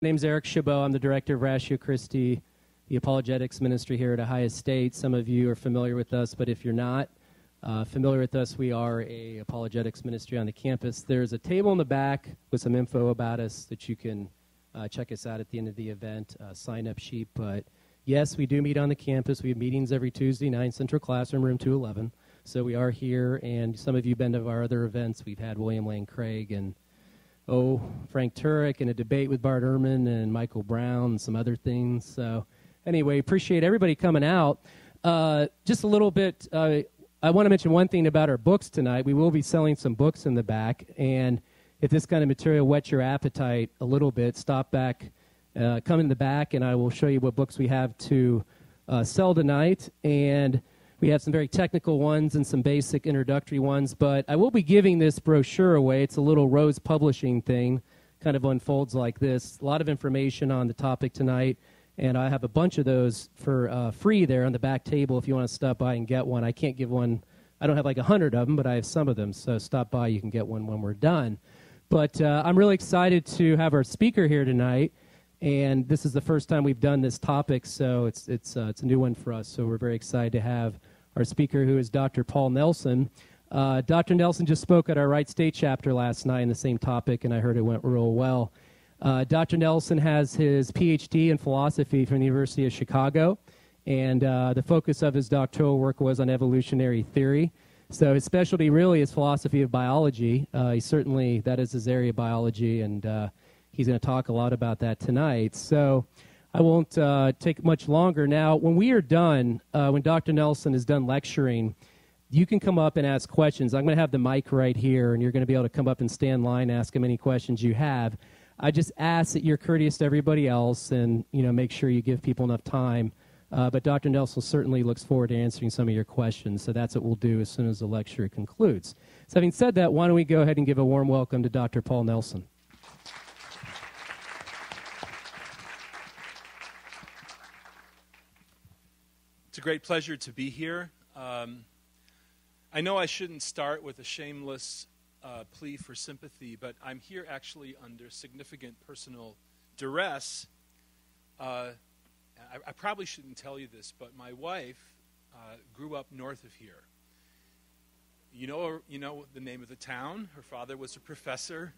My name's Eric Chabot. I'm the director of Ratio Christi, the apologetics ministry here at Ohio State. Some of you are familiar with us, but if you're not uh, familiar with us, we are a apologetics ministry on the campus. There's a table in the back with some info about us that you can uh, check us out at the end of the event, uh, sign up sheet. But yes, we do meet on the campus. We have meetings every Tuesday night, Central Classroom, room 211. So we are here, and some of you have been to our other events. We've had William Lane Craig and oh, Frank Turek and a debate with Bart Ehrman and Michael Brown and some other things. So, anyway, appreciate everybody coming out. Uh, just a little bit, uh, I want to mention one thing about our books tonight. We will be selling some books in the back, and if this kind of material whets your appetite a little bit, stop back, uh, come in the back, and I will show you what books we have to uh, sell tonight. And we have some very technical ones and some basic introductory ones, but I will be giving this brochure away. It's a little Rose Publishing thing, kind of unfolds like this. A lot of information on the topic tonight, and I have a bunch of those for uh, free there on the back table if you want to stop by and get one. I can't give one, I don't have like a hundred of them, but I have some of them, so stop by. You can get one when we're done. But uh, I'm really excited to have our speaker here tonight and this is the first time we've done this topic, so it's it's uh, it's a new one for us. So we're very excited to have our speaker, who is Dr. Paul Nelson. Uh, Dr. Nelson just spoke at our Wright State chapter last night on the same topic, and I heard it went real well. Uh, Dr. Nelson has his PhD in philosophy from the University of Chicago, and uh, the focus of his doctoral work was on evolutionary theory. So his specialty really is philosophy of biology. Uh, he certainly that is his area of biology, and uh, he's going to talk a lot about that tonight. So I won't uh, take much longer. Now, when we are done, uh, when Dr. Nelson is done lecturing, you can come up and ask questions. I'm going to have the mic right here, and you're going to be able to come up and stand in line, and ask him any questions you have. I just ask that you're courteous to everybody else, and you know, make sure you give people enough time. Uh, but Dr. Nelson certainly looks forward to answering some of your questions, so that's what we'll do as soon as the lecture concludes. So, having said that, why don't we go ahead and give a warm welcome to Dr. Paul Nelson? It's a great pleasure to be here. Um, I know I shouldn't start with a shameless uh, plea for sympathy, but I'm here actually under significant personal duress. Uh, I, I, probably shouldn't tell you this, but my wife uh, grew up north of here. You know, you know the name of the town. Her father was a professor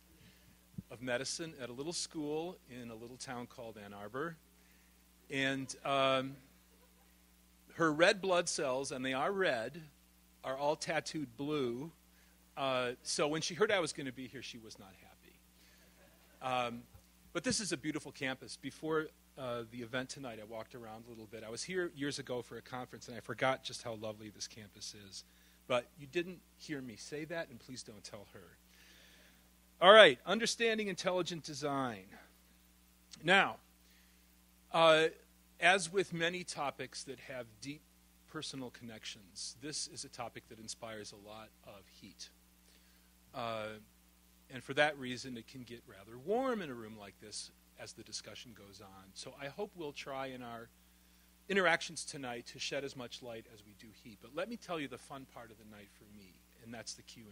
of medicine at a little school in a little town called Ann Arbor. And um, her red blood cells, and they are red, are all tattooed blue. Uh, so when she heard I was going to be here, she was not happy. Um, but this is a beautiful campus. Before uh, the event tonight, I walked around a little bit. I was here years ago for a conference, and I forgot just how lovely this campus is. But you didn't hear me say that, and please don't tell her. All right, understanding intelligent design. Now, uh, as with many topics that have deep personal connections, this is a topic that inspires a lot of heat. Uh, and for that reason, it can get rather warm in a room like this as the discussion goes on. So I hope we'll try in our interactions tonight to shed as much light as we do heat. But let me tell you the fun part of the night for me, and that's the Q&A.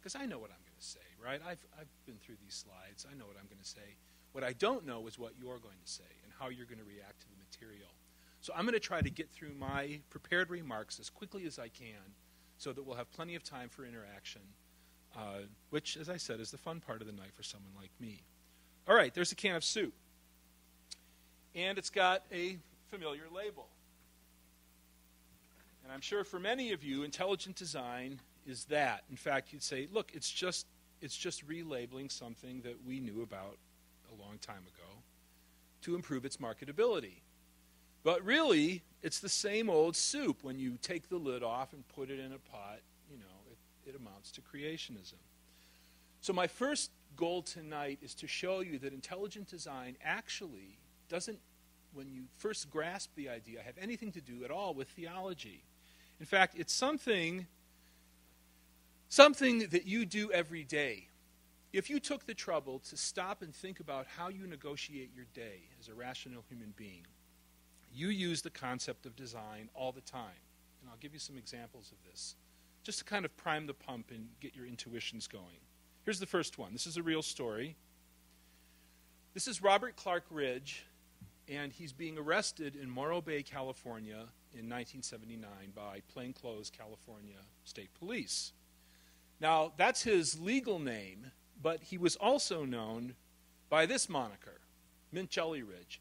Because I know what I'm going to say, right? I've, I've been through these slides. I know what I'm going to say. What I don't know is what you're going to say and how you're going to react to the material. So I'm going to try to get through my prepared remarks as quickly as I can so that we'll have plenty of time for interaction, uh, which, as I said, is the fun part of the night for someone like me. All right, there's a can of soup. And it's got a familiar label. And I'm sure for many of you, intelligent design is that. In fact, you'd say, look, it's just, it's just relabeling something that we knew about a long time ago to improve its marketability. But really, it's the same old soup. When you take the lid off and put it in a pot, you know, it, it amounts to creationism. So, my first goal tonight is to show you that intelligent design actually doesn't, when you first grasp the idea, have anything to do at all with theology. In fact, it's something something that you do every day if you took the trouble to stop and think about how you negotiate your day as a rational human being, you use the concept of design all the time. And I'll give you some examples of this, just to kind of prime the pump and get your intuitions going. Here's the first one. This is a real story. This is Robert Clark Ridge, and he's being arrested in Morro Bay, California in 1979 by plainclothes California State Police. Now, that's his legal name, but he was also known by this moniker, Mint Jelly Ridge.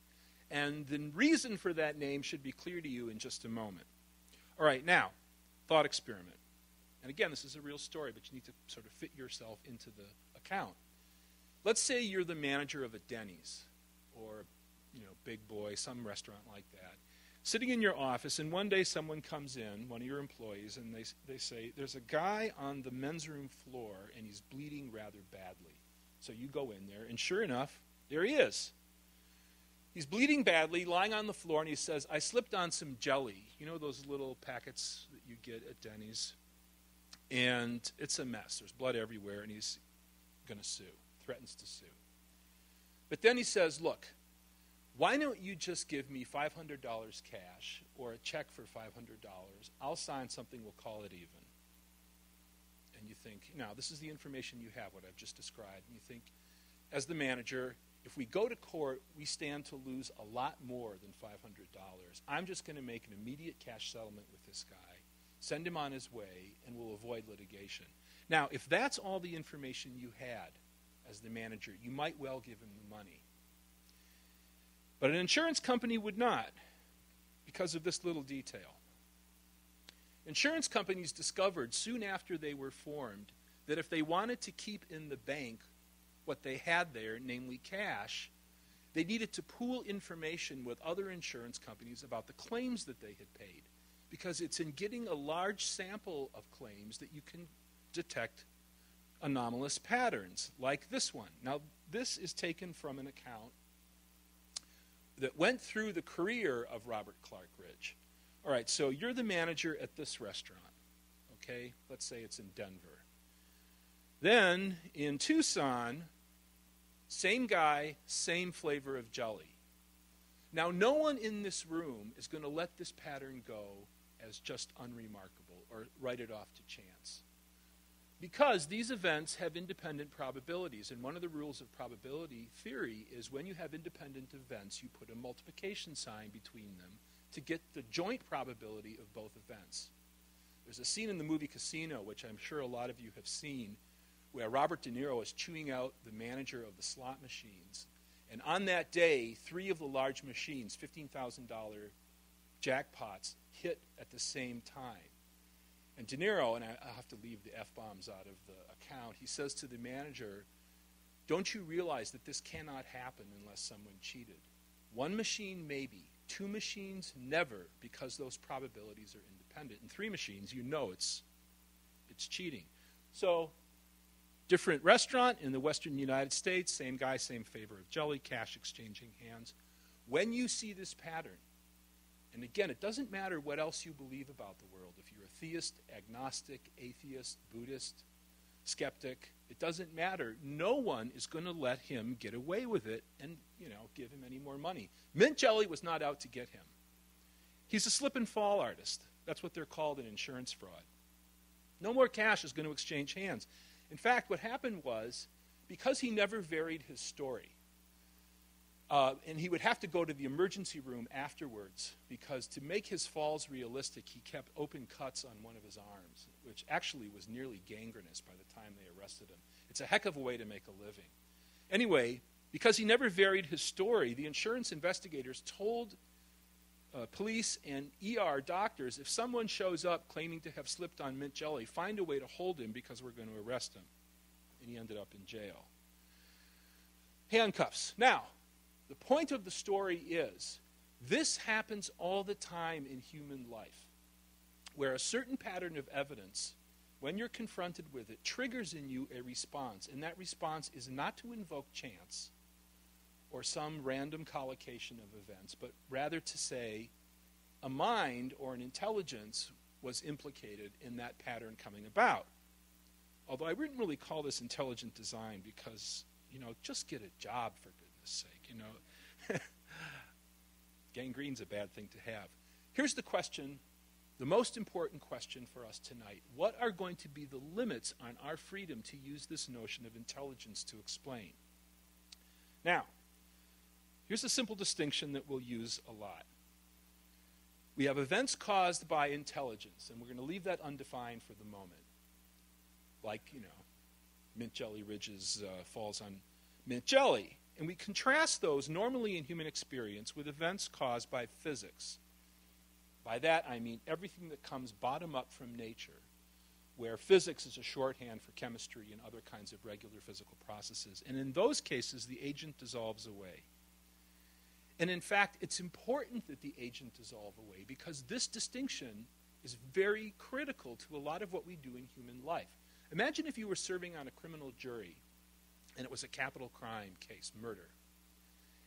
And the reason for that name should be clear to you in just a moment. All right, now, thought experiment. And again, this is a real story, but you need to sort of fit yourself into the account. Let's say you're the manager of a Denny's or, you know, Big Boy, some restaurant like that, sitting in your office, and one day someone comes in, one of your employees, and they, they say, There's a guy on the men's room floor, and he's bleeding rather badly. So you go in there, and sure enough, there he is. He's bleeding badly, lying on the floor, and he says, I slipped on some jelly. You know those little packets that you get at Denny's? And it's a mess. There's blood everywhere, and he's going to sue, threatens to sue. But then he says, Look, why don't you just give me $500 cash or a check for $500? I'll sign something, we'll call it even. And you think, now, this is the information you have, what I've just described. And you think, as the manager, if we go to court, we stand to lose a lot more than $500. I'm just going to make an immediate cash settlement with this guy, send him on his way, and we'll avoid litigation. Now, if that's all the information you had as the manager, you might well give him the money. But an insurance company would not because of this little detail. Insurance companies discovered soon after they were formed that if they wanted to keep in the bank what they had there, namely cash, they needed to pool information with other insurance companies about the claims that they had paid. Because it's in getting a large sample of claims that you can detect anomalous patterns, like this one. Now, this is taken from an account that went through the career of Robert Clark Ridge. All right, so you're the manager at this restaurant, okay? Let's say it's in Denver. Then in Tucson, same guy, same flavor of jelly. Now, no one in this room is going to let this pattern go as just unremarkable or write it off to chance. Because these events have independent probabilities, and one of the rules of probability theory is when you have independent events, you put a multiplication sign between them to get the joint probability of both events. There's a scene in the movie Casino, which I'm sure a lot of you have seen, where Robert De Niro is chewing out the manager of the slot machines. And on that day, three of the large machines, $15,000 jackpots, hit at the same time. And De Niro, and I, will have to leave the F bombs out of the account, he says to the manager, Don't you realize that this cannot happen unless someone cheated? One machine, maybe. Two machines, never, because those probabilities are independent. And three machines, you know it's, it's cheating. So, different restaurant in the western United States, same guy, same favor of jelly, cash exchanging hands. When you see this pattern, and again, it doesn't matter what else you believe about the world. If you're a theist, agnostic, atheist, Buddhist, skeptic, it doesn't matter. No one is going to let him get away with it and, you know, give him any more money. Mint Jelly was not out to get him. He's a slip and fall artist. That's what they're called in insurance fraud. No more cash is going to exchange hands. In fact, what happened was because he never varied his story, uh, and he would have to go to the emergency room afterwards because to make his falls realistic, he kept open cuts on one of his arms, which actually was nearly gangrenous by the time they arrested him. It's a heck of a way to make a living. Anyway, because he never varied his story, the insurance investigators told uh, police and ER doctors if someone shows up claiming to have slipped on mint jelly, find a way to hold him because we're going to arrest him. And he ended up in jail. Handcuffs. Now, the point of the story is this happens all the time in human life, where a certain pattern of evidence, when you're confronted with it, triggers in you a response. And that response is not to invoke chance or some random collocation of events, but rather to say a mind or an intelligence was implicated in that pattern coming about. Although I wouldn't really call this intelligent design because, you know, just get a job for sake you know. Gangrene's a bad thing to have. Here's the question, the most important question for us tonight. What are going to be the limits on our freedom to use this notion of intelligence to explain? Now, Here's a simple distinction that we'll use a lot. We have events caused by intelligence, and we're going to leave that undefined for the moment. Like, you know, mint jelly ridges uh, falls on mint jelly. And we contrast those normally in human experience with events caused by physics. By that, I mean everything that comes bottom up from nature, where physics is a shorthand for chemistry and other kinds of regular physical processes. And in those cases, the agent dissolves away. And in fact, it's important that the agent dissolve away because this distinction is very critical to a lot of what we do in human life. Imagine if you were serving on a criminal jury and it was a capital crime case, murder.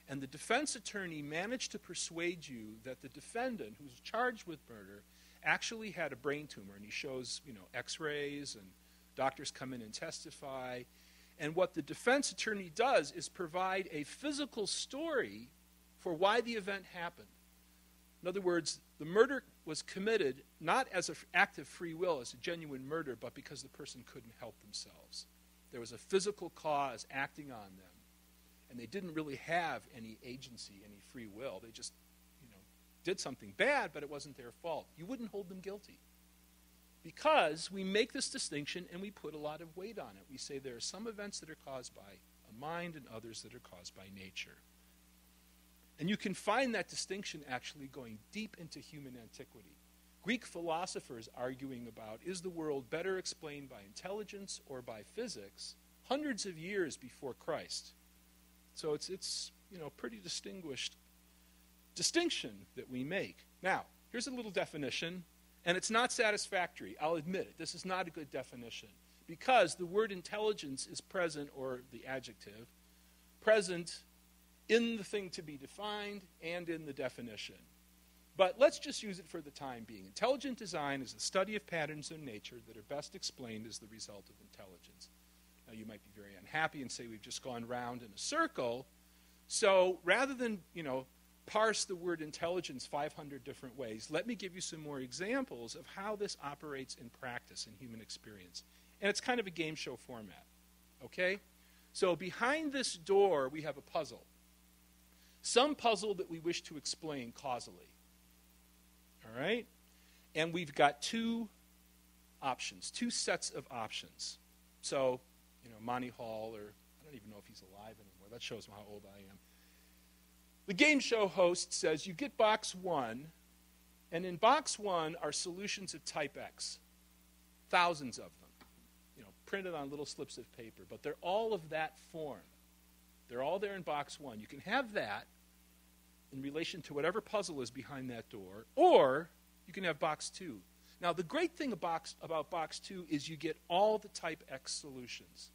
And the defense attorney managed to persuade you that the defendant, who's charged with murder, actually had a brain tumor. And he shows, you know, x rays, and doctors come in and testify. And what the defense attorney does is provide a physical story for why the event happened. In other words, the murder was committed not as an act of free will, as a genuine murder, but because the person couldn't help themselves. There was a physical cause acting on them, and they didn't really have any agency, any free will. They just, you know, did something bad, but it wasn't their fault. You wouldn't hold them guilty. Because we make this distinction and we put a lot of weight on it. We say there are some events that are caused by a mind and others that are caused by nature. And you can find that distinction actually going deep into human antiquity. Greek philosophers arguing about is the world better explained by intelligence or by physics hundreds of years before Christ. So it's, it's you know, pretty distinguished distinction that we make. Now, here's a little definition, and it's not satisfactory. I'll admit it. This is not a good definition because the word intelligence is present, or the adjective, present in the thing to be defined and in the definition. But let's just use it for the time being. Intelligent design is the study of patterns in nature that are best explained as the result of intelligence. Now, you might be very unhappy and say we've just gone round in a circle. So rather than, you know, parse the word intelligence 500 different ways, let me give you some more examples of how this operates in practice in human experience. And it's kind of a game show format. Okay? So behind this door, we have a puzzle. Some puzzle that we wish to explain causally. All right? And we've got two options, two sets of options. So, you know, Monty Hall, or I don't even know if he's alive anymore. That shows how old I am. The game show host says you get box one, and in box one are solutions of type X, thousands of them, you know, printed on little slips of paper, but they're all of that form. They're all there in box one. You can have that, in relation to whatever puzzle is behind that door, or you can have box two. Now, the great thing about, about box two is you get all the type X solutions.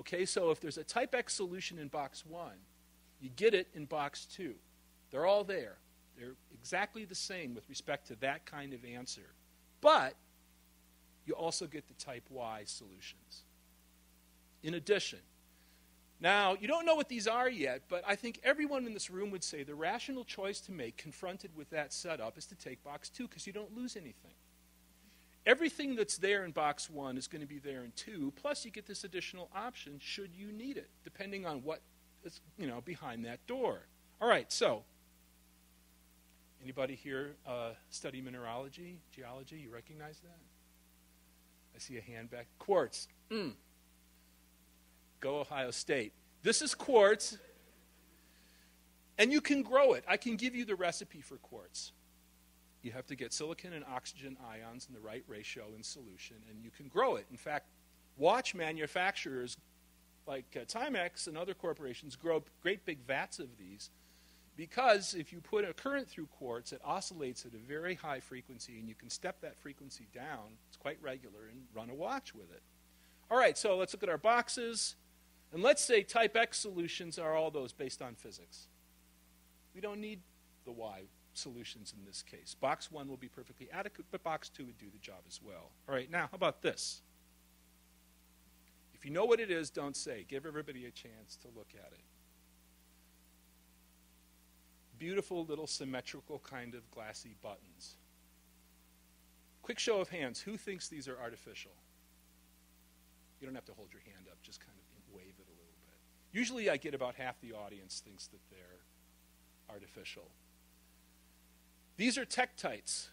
Okay, so if there's a type X solution in box one, you get it in box two. They're all there. They're exactly the same with respect to that kind of answer. But you also get the type Y solutions. In addition, now, you don't know what these are yet, but I think everyone in this room would say the rational choice to make confronted with that setup is to take box two because you don't lose anything. Everything that's there in box one is going to be there in two, plus you get this additional option should you need it, depending on what is you know, behind that door. All right, so anybody here uh, study mineralogy, geology? You recognize that? I see a hand back. Quartz. Mm. Go Ohio State. This is quartz, and you can grow it. I can give you the recipe for quartz. You have to get silicon and oxygen ions in the right ratio in solution, and you can grow it. In fact, watch manufacturers like uh, Timex and other corporations grow great big vats of these because if you put a current through quartz, it oscillates at a very high frequency, and you can step that frequency down. It's quite regular, and run a watch with it. All right, so let's look at our boxes. And let's say type X solutions are all those based on physics. We don't need the Y solutions in this case. Box 1 will be perfectly adequate, but box 2 would do the job as well. All right, now, how about this? If you know what it is, don't say. Give everybody a chance to look at it. Beautiful little symmetrical kind of glassy buttons. Quick show of hands. Who thinks these are artificial? You don't have to hold your hand up, just kind of wave it a little bit. Usually I get about half the audience thinks that they're artificial. These are tektites.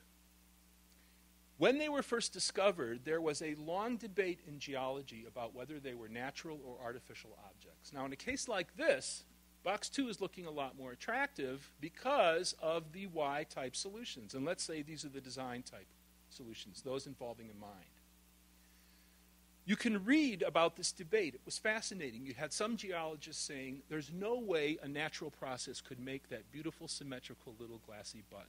When they were first discovered, there was a long debate in geology about whether they were natural or artificial objects. Now, in a case like this, box 2 is looking a lot more attractive because of the Y type solutions. And let's say these are the design type solutions, those involving a mind. You can read about this debate. It was fascinating. You had some geologists saying there's no way a natural process could make that beautiful, symmetrical little glassy button.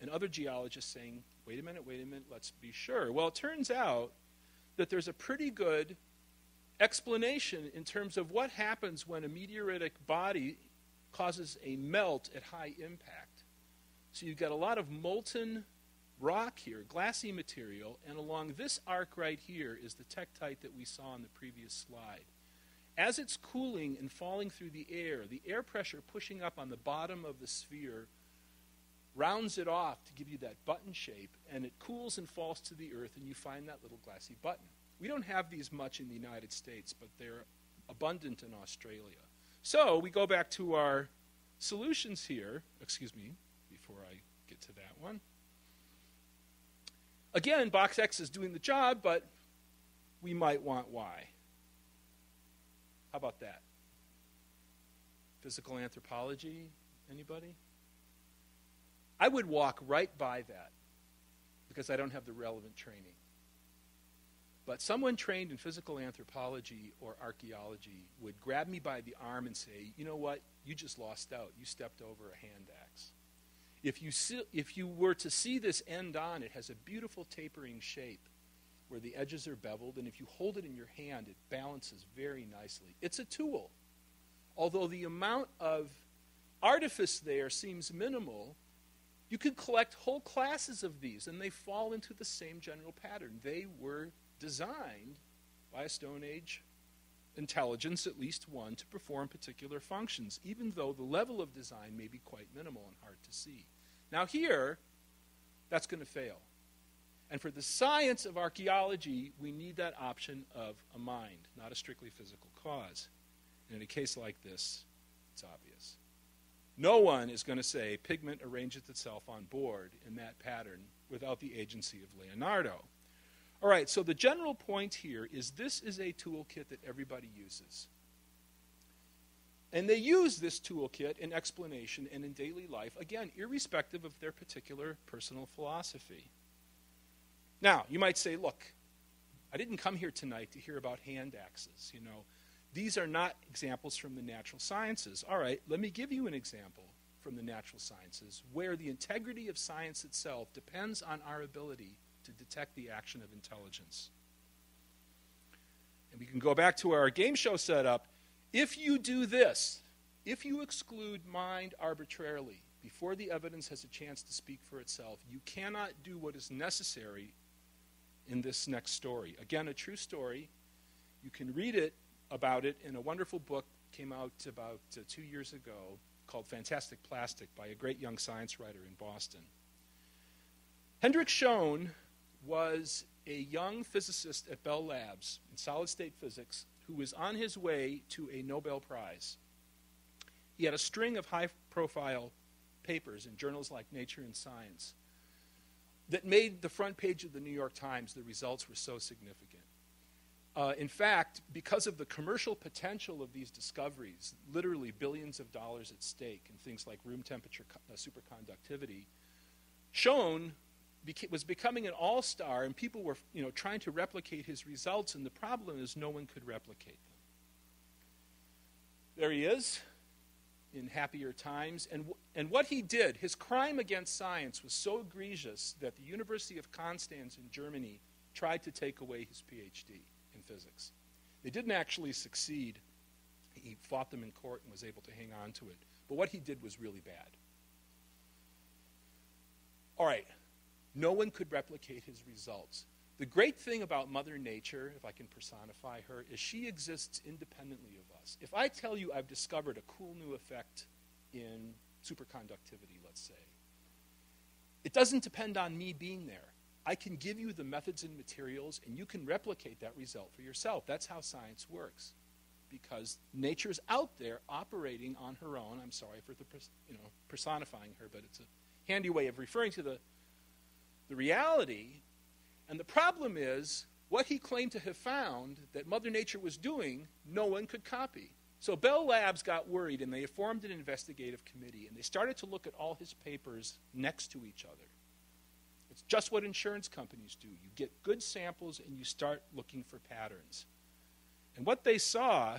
And other geologists saying, wait a minute, wait a minute, let's be sure. Well, it turns out that there's a pretty good explanation in terms of what happens when a meteoritic body causes a melt at high impact. So you've got a lot of molten rock here, glassy material, and along this arc right here is the tektite that we saw on the previous slide. As it's cooling and falling through the air, the air pressure pushing up on the bottom of the sphere rounds it off to give you that button shape, and it cools and falls to the earth, and you find that little glassy button. We don't have these much in the United States, but they're abundant in Australia. So we go back to our solutions here. Excuse me, before I get to that one. Again, box X is doing the job, but we might want Y. How about that? Physical anthropology? Anybody? I would walk right by that because I don't have the relevant training. But someone trained in physical anthropology or archaeology would grab me by the arm and say, you know what? You just lost out. You stepped over a hand axe. If you, see, if you were to see this end on, it has a beautiful tapering shape where the edges are beveled, and if you hold it in your hand, it balances very nicely. It's a tool. Although the amount of artifice there seems minimal, you could collect whole classes of these, and they fall into the same general pattern. They were designed by a Stone Age intelligence, at least one, to perform particular functions, even though the level of design may be quite minimal and hard to see. Now, here, that's going to fail. And for the science of archaeology, we need that option of a mind, not a strictly physical cause. And in a case like this, it's obvious. No one is going to say pigment arranges itself on board in that pattern without the agency of Leonardo. All right, so the general point here is this is a toolkit that everybody uses. And they use this toolkit in explanation and in daily life, again, irrespective of their particular personal philosophy. Now, you might say, look, I didn't come here tonight to hear about hand axes. You know, these are not examples from the natural sciences. All right, let me give you an example from the natural sciences where the integrity of science itself depends on our ability to detect the action of intelligence. And we can go back to our game show setup if you do this, if you exclude mind arbitrarily before the evidence has a chance to speak for itself, you cannot do what is necessary in this next story. Again, a true story. You can read it about it in a wonderful book came out about uh, two years ago called Fantastic Plastic by a great young science writer in Boston. Hendrik Schoen was a young physicist at Bell Labs in solid state physics who was on his way to a Nobel Prize. He had a string of high profile papers in journals like Nature and Science that made the front page of the New York Times. The results were so significant. Uh, in fact, because of the commercial potential of these discoveries, literally billions of dollars at stake in things like room temperature uh, superconductivity, Schoen beca- was becoming an all-star, and people were, you know, trying to replicate his results, and the problem is no one could replicate them. There he is in happier times, and, w- and what he did, his crime against science was so egregious that the University of Konstanz in Germany tried to take away his PhD in physics. They didn't actually succeed. He fought them in court and was able to hang on to it. But what he did was really bad. All right, no one could replicate his results. The great thing about Mother Nature, if I can personify her, is she exists independently of us. If I tell you I've discovered a cool new effect in superconductivity, let's say, it doesn't depend on me being there. I can give you the methods and materials, and you can replicate that result for yourself. That's how science works. because nature's out there operating on her own. I'm sorry for the you know personifying her, but it's a handy way of referring to the the reality. And the problem is what he claimed to have found that Mother Nature was doing, no one could copy. So Bell Labs got worried and they formed an investigative committee and they started to look at all his papers next to each other. It's just what insurance companies do. You get good samples and you start looking for patterns. And what they saw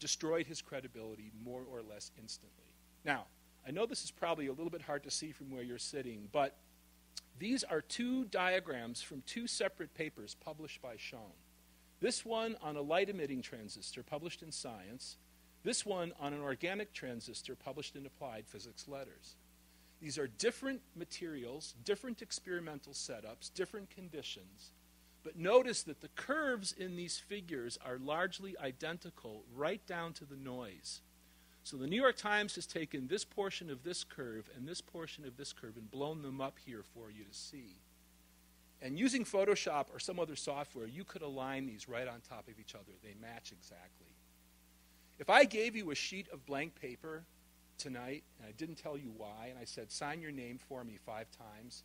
destroyed his credibility more or less instantly. Now, I know this is probably a little bit hard to see from where you're sitting, but these are two diagrams from two separate papers published by Schoen. This one on a light emitting transistor published in Science, this one on an organic transistor published in Applied Physics Letters. These are different materials, different experimental setups, different conditions. But notice that the curves in these figures are largely identical right down to the noise. So the New York Times has taken this portion of this curve and this portion of this curve and blown them up here for you to see. And using Photoshop or some other software, you could align these right on top of each other. They match exactly. If I gave you a sheet of blank paper tonight, and I didn't tell you why, and I said, sign your name for me five times,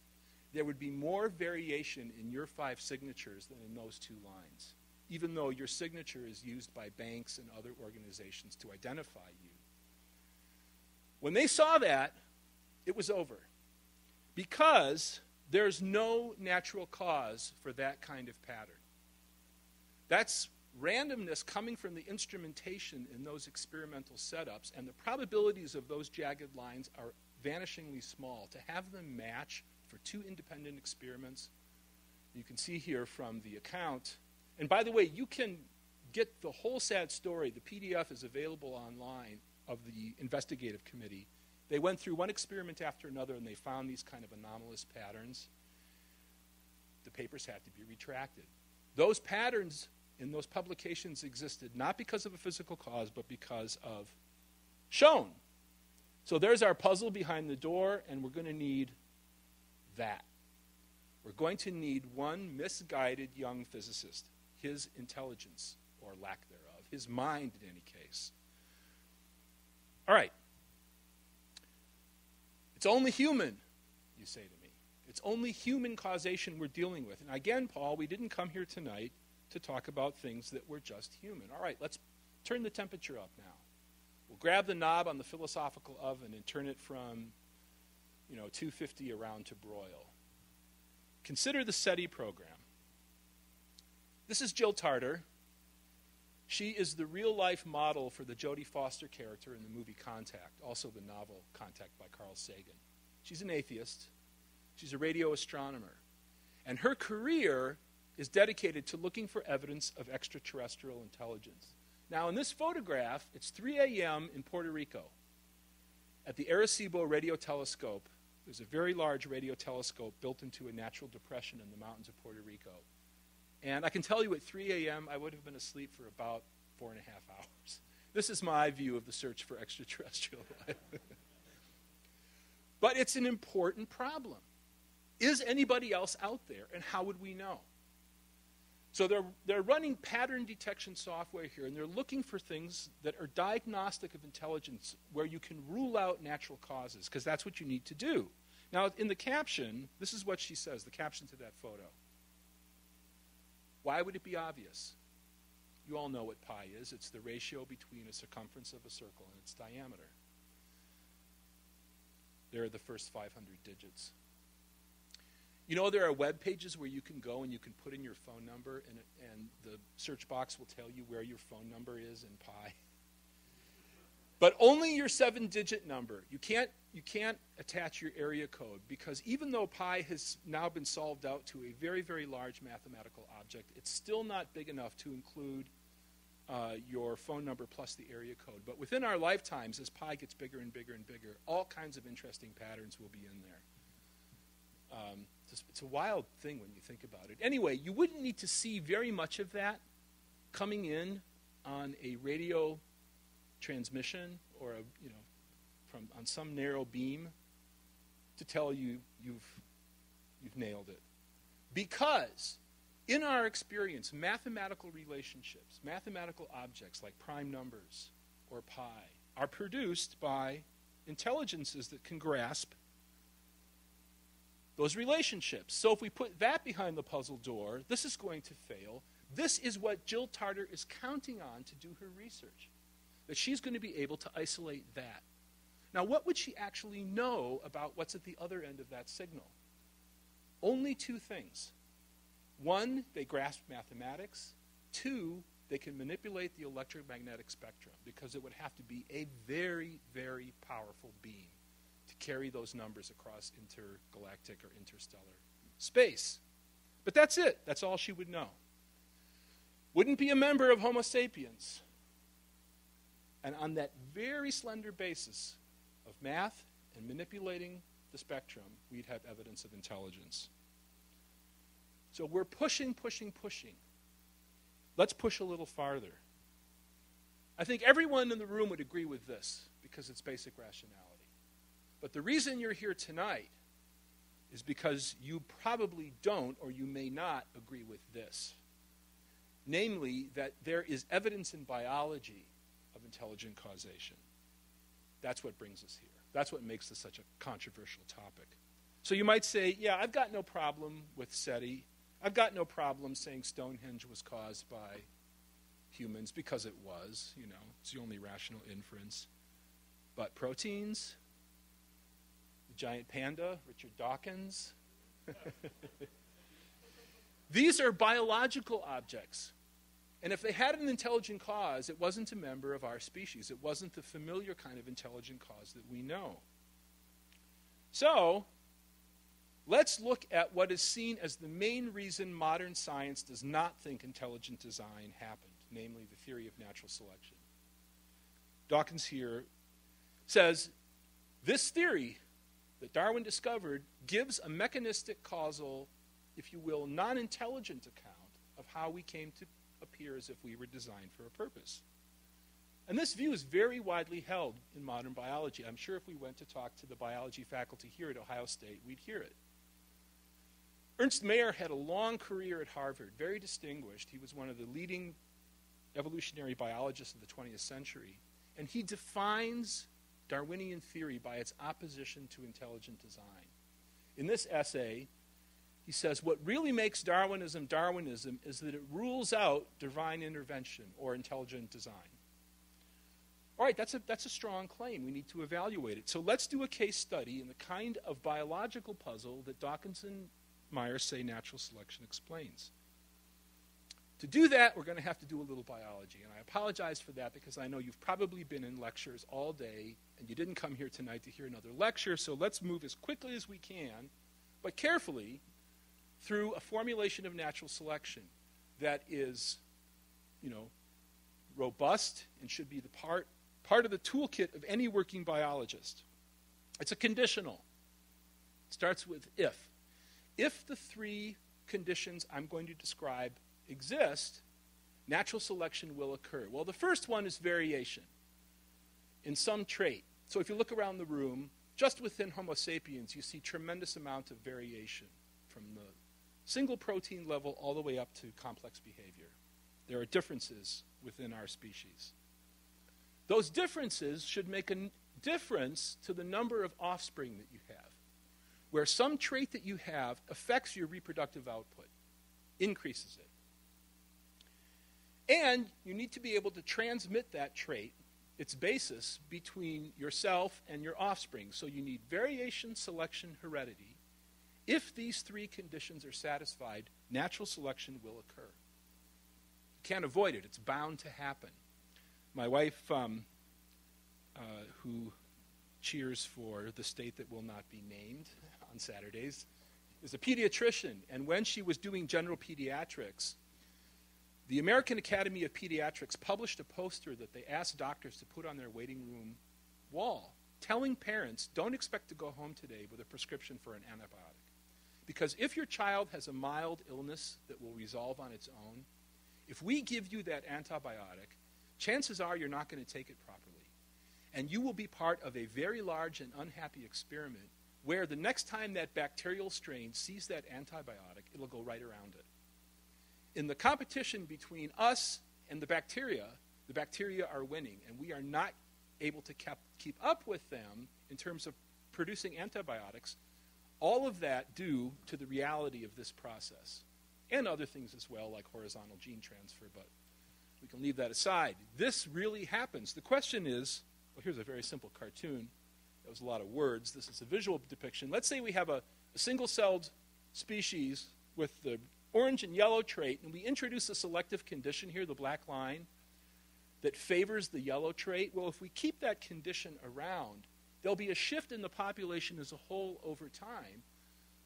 there would be more variation in your five signatures than in those two lines, even though your signature is used by banks and other organizations to identify you. When they saw that, it was over. Because there's no natural cause for that kind of pattern. That's randomness coming from the instrumentation in those experimental setups, and the probabilities of those jagged lines are vanishingly small. To have them match for two independent experiments, you can see here from the account. And by the way, you can get the whole sad story. The PDF is available online of the investigative committee. They went through one experiment after another and they found these kind of anomalous patterns. The papers had to be retracted. Those patterns in those publications existed not because of a physical cause, but because of Schoen. So there's our puzzle behind the door, and we're going to need that. We're going to need one misguided young physicist, his intelligence, or lack thereof, his mind in any case. All right. It's only human, you say to me. It's only human causation we're dealing with. And again, Paul, we didn't come here tonight to talk about things that were just human. All right, let's turn the temperature up now. We'll grab the knob on the philosophical oven and turn it from, you know, 250 around to broil. Consider the SETI program. This is Jill Tarter. She is the real life model for the Jodie Foster character in the movie Contact, also the novel Contact by Carl Sagan. She's an atheist, she's a radio astronomer, and her career is dedicated to looking for evidence of extraterrestrial intelligence. Now, in this photograph, it's 3 a.m. in Puerto Rico. At the Arecibo radio telescope, there's a very large radio telescope built into a natural depression in the mountains of Puerto Rico. And I can tell you at 3 a.m., I would have been asleep for about four and a half hours. This is my view of the search for extraterrestrial life. but it's an important problem. Is anybody else out there, and how would we know? So they're, they're running pattern detection software here, and they're looking for things that are diagnostic of intelligence where you can rule out natural causes, because that's what you need to do. Now, in the caption, this is what she says the caption to that photo. Why would it be obvious? You all know what pi is. It's the ratio between a circumference of a circle and its diameter. There are the first 500 digits. You know, there are web pages where you can go and you can put in your phone number, and, and the search box will tell you where your phone number is in pi. But only your seven digit number. You can't, you can't attach your area code because even though pi has now been solved out to a very, very large mathematical object, it's still not big enough to include uh, your phone number plus the area code. But within our lifetimes, as pi gets bigger and bigger and bigger, all kinds of interesting patterns will be in there. Um, it's, it's a wild thing when you think about it. Anyway, you wouldn't need to see very much of that coming in on a radio transmission or a, you know, from on some narrow beam to tell you you've, you've nailed it. Because In our experience, mathematical relationships, mathematical objects like prime numbers or pi, are produced by intelligences that can grasp those relationships. So if we put that behind the puzzle door, this is going to fail. This is what Jill Tarter is counting on to do her research. That she's going to be able to isolate that. Now, what would she actually know about what's at the other end of that signal? Only two things. One, they grasp mathematics. Two, they can manipulate the electromagnetic spectrum because it would have to be a very, very powerful beam to carry those numbers across intergalactic or interstellar space. But that's it. That's all she would know. Wouldn't be a member of Homo sapiens. And on that very slender basis of math and manipulating the spectrum, we'd have evidence of intelligence. So we're pushing, pushing, pushing. Let's push a little farther. I think everyone in the room would agree with this because it's basic rationality. But the reason you're here tonight is because you probably don't or you may not agree with this. Namely, that there is evidence in biology intelligent causation. That's what brings us here. That's what makes this such a controversial topic. So you might say, yeah, I've got no problem with SETI. I've got no problem saying Stonehenge was caused by humans because it was, you know, it's the only rational inference. But proteins, the giant panda, Richard Dawkins, these are biological objects. And if they had an intelligent cause, it wasn't a member of our species. It wasn't the familiar kind of intelligent cause that we know. So, let's look at what is seen as the main reason modern science does not think intelligent design happened, namely the theory of natural selection. Dawkins here says this theory that Darwin discovered gives a mechanistic, causal, if you will, non intelligent account of how we came to appear as if we were designed for a purpose. And this view is very widely held in modern biology. I'm sure if we went to talk to the biology faculty here at Ohio State, we'd hear it. Ernst Mayr had a long career at Harvard, very distinguished. He was one of the leading evolutionary biologists of the 20th century. And he defines Darwinian theory by its opposition to intelligent design. In this essay, he says what really makes Darwinism Darwinism is that it rules out divine intervention or intelligent design. All right, that's a, that's a strong claim. We need to evaluate it. So let's do a case study in the kind of biological puzzle that Dawkins and Myers say natural selection explains. To do that, we're going to have to do a little biology. And I apologize for that because I know you've probably been in lectures all day and you didn't come here tonight to hear another lecture. So let's move as quickly as we can, but carefully, through a formulation of natural selection that is, you know, robust and should be the part, part of the toolkit of any working biologist. It's a conditional. It starts with if. If the three conditions I'm going to describe exist, natural selection will occur. Well, the first one is variation in some trait. So if you look around the room, just within Homo sapiens, you see tremendous amount of variation from the single protein level all the way up to complex behavior. There are differences within our species. Those differences should make a difference to the number of offspring that you have, where some trait that you have affects your reproductive output, increases it. And you need to be able to transmit that trait, its basis, between yourself and your offspring. So you need variation, selection, heredity if these three conditions are satisfied, natural selection will occur. You can't avoid it, it's bound to happen. My wife, um, uh, who cheers for the state that will not be named on Saturdays, is a pediatrician. And when she was doing general pediatrics, the American Academy of Pediatrics published a poster that they asked doctors to put on their waiting room wall, telling parents don't expect to go home today with a prescription for an antibiotic. Because if your child has a mild illness that will resolve on its own, if we give you that antibiotic, chances are you're not going to take it properly. And you will be part of a very large and unhappy experiment where the next time that bacterial strain sees that antibiotic, it'll go right around it. in the competition between us and the bacteria, the bacteria are winning, and we are not able to keep up with them in terms of producing antibiotics. All of that due to the reality of this process. And other things as well, like horizontal gene transfer, but we can leave that aside. This really happens. The question is well, here's a very simple cartoon. That was a lot of words. This is a visual depiction. Let's say we have a, a single celled species with the orange and yellow trait, and we introduce a selective condition here, the black line, that favors the yellow trait. Well, if we keep that condition around, there'll be a shift in the population as a whole over time,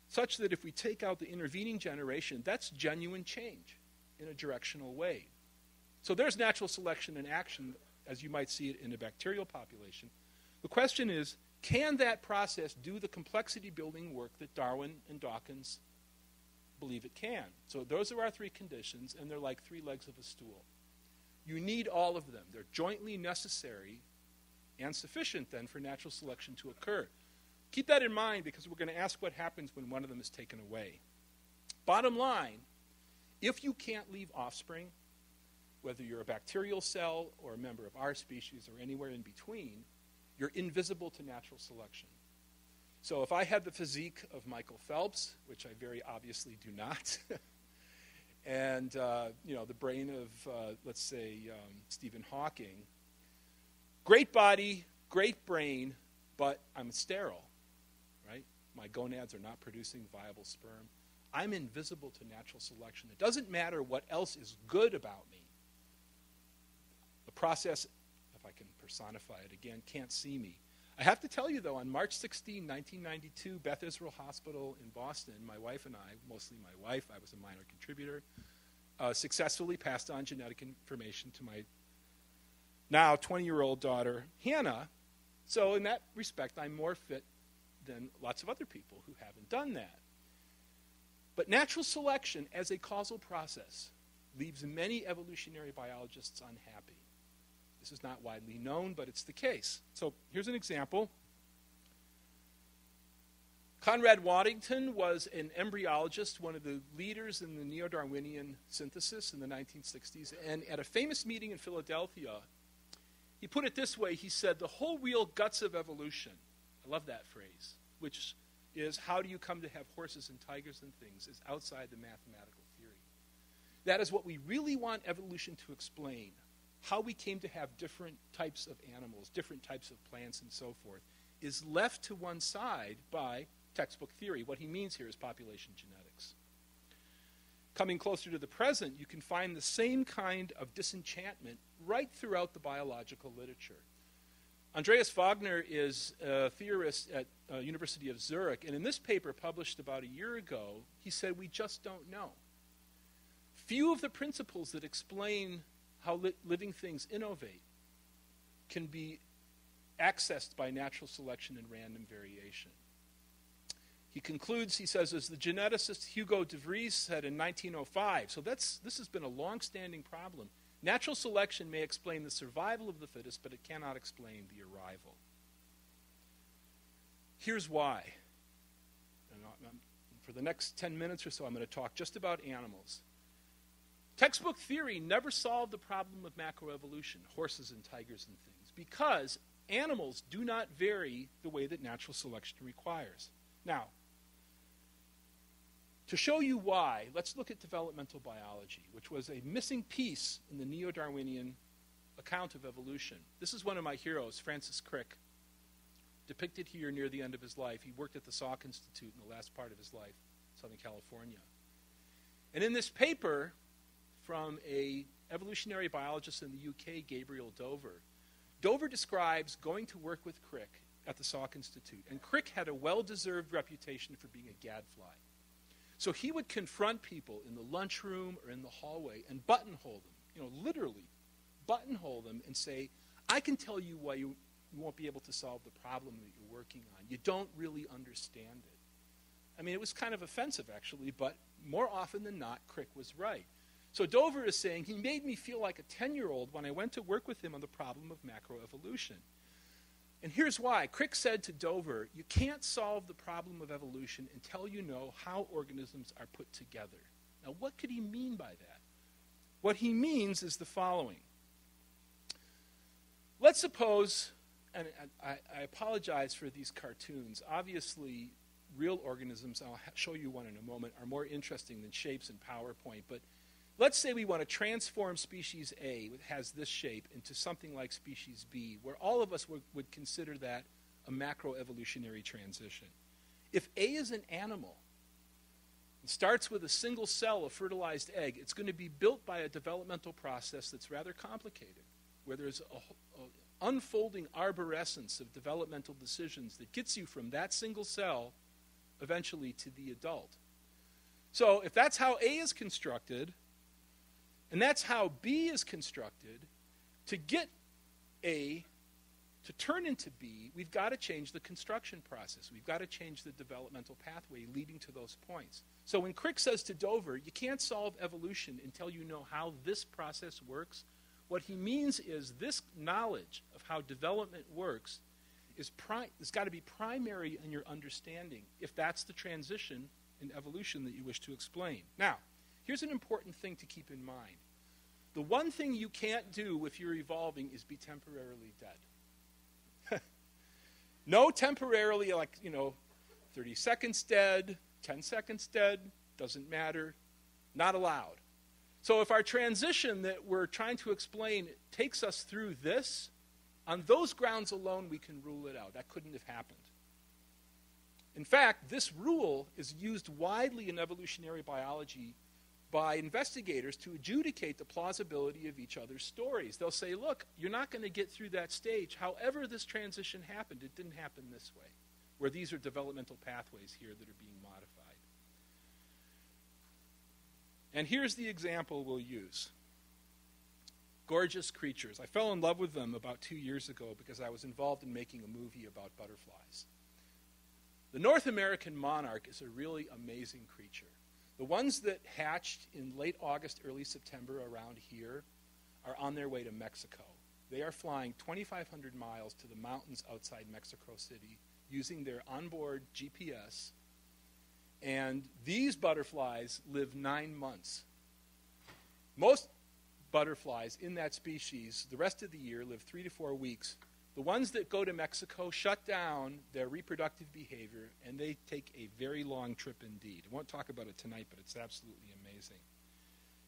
such that if we take out the intervening generation, that's genuine change in a directional way. So there's natural selection in action, as you might see it in a bacterial population. The question is can that process do the complexity building work that Darwin and Dawkins believe it can? So those are our three conditions, and they're like three legs of a stool. You need all of them. They're jointly necessary and sufficient then for natural selection to occur. Keep that in mind because we're going to ask what happens when one of them is taken away. Bottom line if you can't leave offspring, whether you're a bacterial cell or a member of our species or anywhere in between, you're invisible to natural selection. So if I had the physique of Michael Phelps, which I very obviously do not, and uh, you know the brain of uh, let's say um, Stephen Hawking. Great body, great brain, but I'm sterile, right? My gonads are not producing viable sperm. I'm invisible to natural selection. It doesn't matter what else is good about me. The process, if I can personify it again, can't see me. I have to tell you, though, on March 16, 1992, Beth Israel Hospital in Boston, my wife and I, mostly my wife, I was a minor contributor, uh, successfully passed on genetic information to my now 20 year old daughter, Hannah. So, in that respect, I'm more fit than lots of other people who haven't done that. But natural selection as a causal process leaves many evolutionary biologists unhappy. This is not widely known, but it's the case. So here's an example. Conrad Waddington was an embryologist, one of the leaders in the neo Darwinian synthesis in the 1960s. And at a famous meeting in Philadelphia, he put it this way he said, The whole real guts of evolution, I love that phrase, which is how do you come to have horses and tigers and things, is outside the mathematical theory. That is what we really want evolution to explain how we came to have different types of animals, different types of plants, and so forth, is left to one side by textbook theory. What he means here is population genetics. Coming closer to the present, you can find the same kind of disenchantment right throughout the biological literature. Andreas Wagner is a theorist at uh, University of Zurich, and in this paper published about a year ago, he said we just don't know. Few of the principles that explain how li- living things innovate can be accessed by natural selection and random variation. He concludes, he says, as the geneticist Hugo de Vries said in 1905, so that's, this has been a long standing problem. Natural selection may explain the survival of the fittest, but it cannot explain the arrival. Here's why. For the next 10 minutes or so, I'm going to talk just about animals. Textbook theory never solved the problem of macroevolution, horses and tigers and things, because animals do not vary the way that natural selection requires. Now, to show you why, let's look at developmental biology, which was a missing piece in the neo Darwinian account of evolution. This is one of my heroes, Francis Crick, depicted here near the end of his life. He worked at the Salk Institute in the last part of his life, Southern California. And in this paper, from a evolutionary biologist in the UK, Gabriel Dover. Dover describes going to work with Crick at the Salk Institute, and Crick had a well-deserved reputation for being a gadfly. So he would confront people in the lunchroom or in the hallway and buttonhole them, you know, literally buttonhole them and say, I can tell you why you, you won't be able to solve the problem that you're working on. You don't really understand it. I mean, it was kind of offensive, actually, but more often than not, Crick was right. So Dover is saying he made me feel like a 10 year old when I went to work with him on the problem of macroevolution. And here's why. Crick said to Dover, You can't solve the problem of evolution until you know how organisms are put together. Now, what could he mean by that? What he means is the following. Let's suppose, and I, apologize for these cartoons. Obviously, real organisms, I'll show you one in a moment, are more interesting than shapes in PowerPoint. But let's say we want to transform species A, which has this shape, into something like species B, where all of us would, would consider that a macroevolutionary transition. If A is an animal, it starts with a single cell, a fertilized egg. It's going to be built by a developmental process that's rather complicated, where there's an unfolding arborescence of developmental decisions that gets you from that single cell eventually to the adult. So, if that's how A is constructed, and that's how B is constructed, to get A to turn into B, we've got to change the construction process. We've got to change the developmental pathway leading to those points. So when Crick says to Dover, you can't solve evolution until you know how this process works, what he means is this knowledge of how development works is pri- has got to be primary in your understanding if that's the transition in evolution that you wish to explain. Now, here's an important thing to keep in mind. The one thing you can't do if you're evolving is be temporarily dead. no temporarily, like, you know, 30 seconds dead, 10 seconds dead, doesn't matter, not allowed. So if our transition that we're trying to explain takes us through this, on those grounds alone, we can rule it out. That couldn't have happened. In fact, this rule is used widely in evolutionary biology by investigators to adjudicate the plausibility of each other's stories. They'll say, look, you're not going to get through that stage. However, this transition happened, it didn't happen this way, where these are developmental pathways here that are being modified. And here's the example we'll use gorgeous creatures. I fell in love with them about two years ago because I was involved in making a movie about butterflies. The North American monarch is a really amazing creature. The ones that hatched in late August, early September around here are on their way to Mexico. They are flying 2,500 miles to the mountains outside Mexico City using their onboard GPS. And these butterflies live nine months. Most butterflies in that species, the rest of the year, live three to four weeks. The ones that go to Mexico shut down their reproductive behavior, and they take a very long trip indeed. I won't talk about it tonight, but it's absolutely amazing.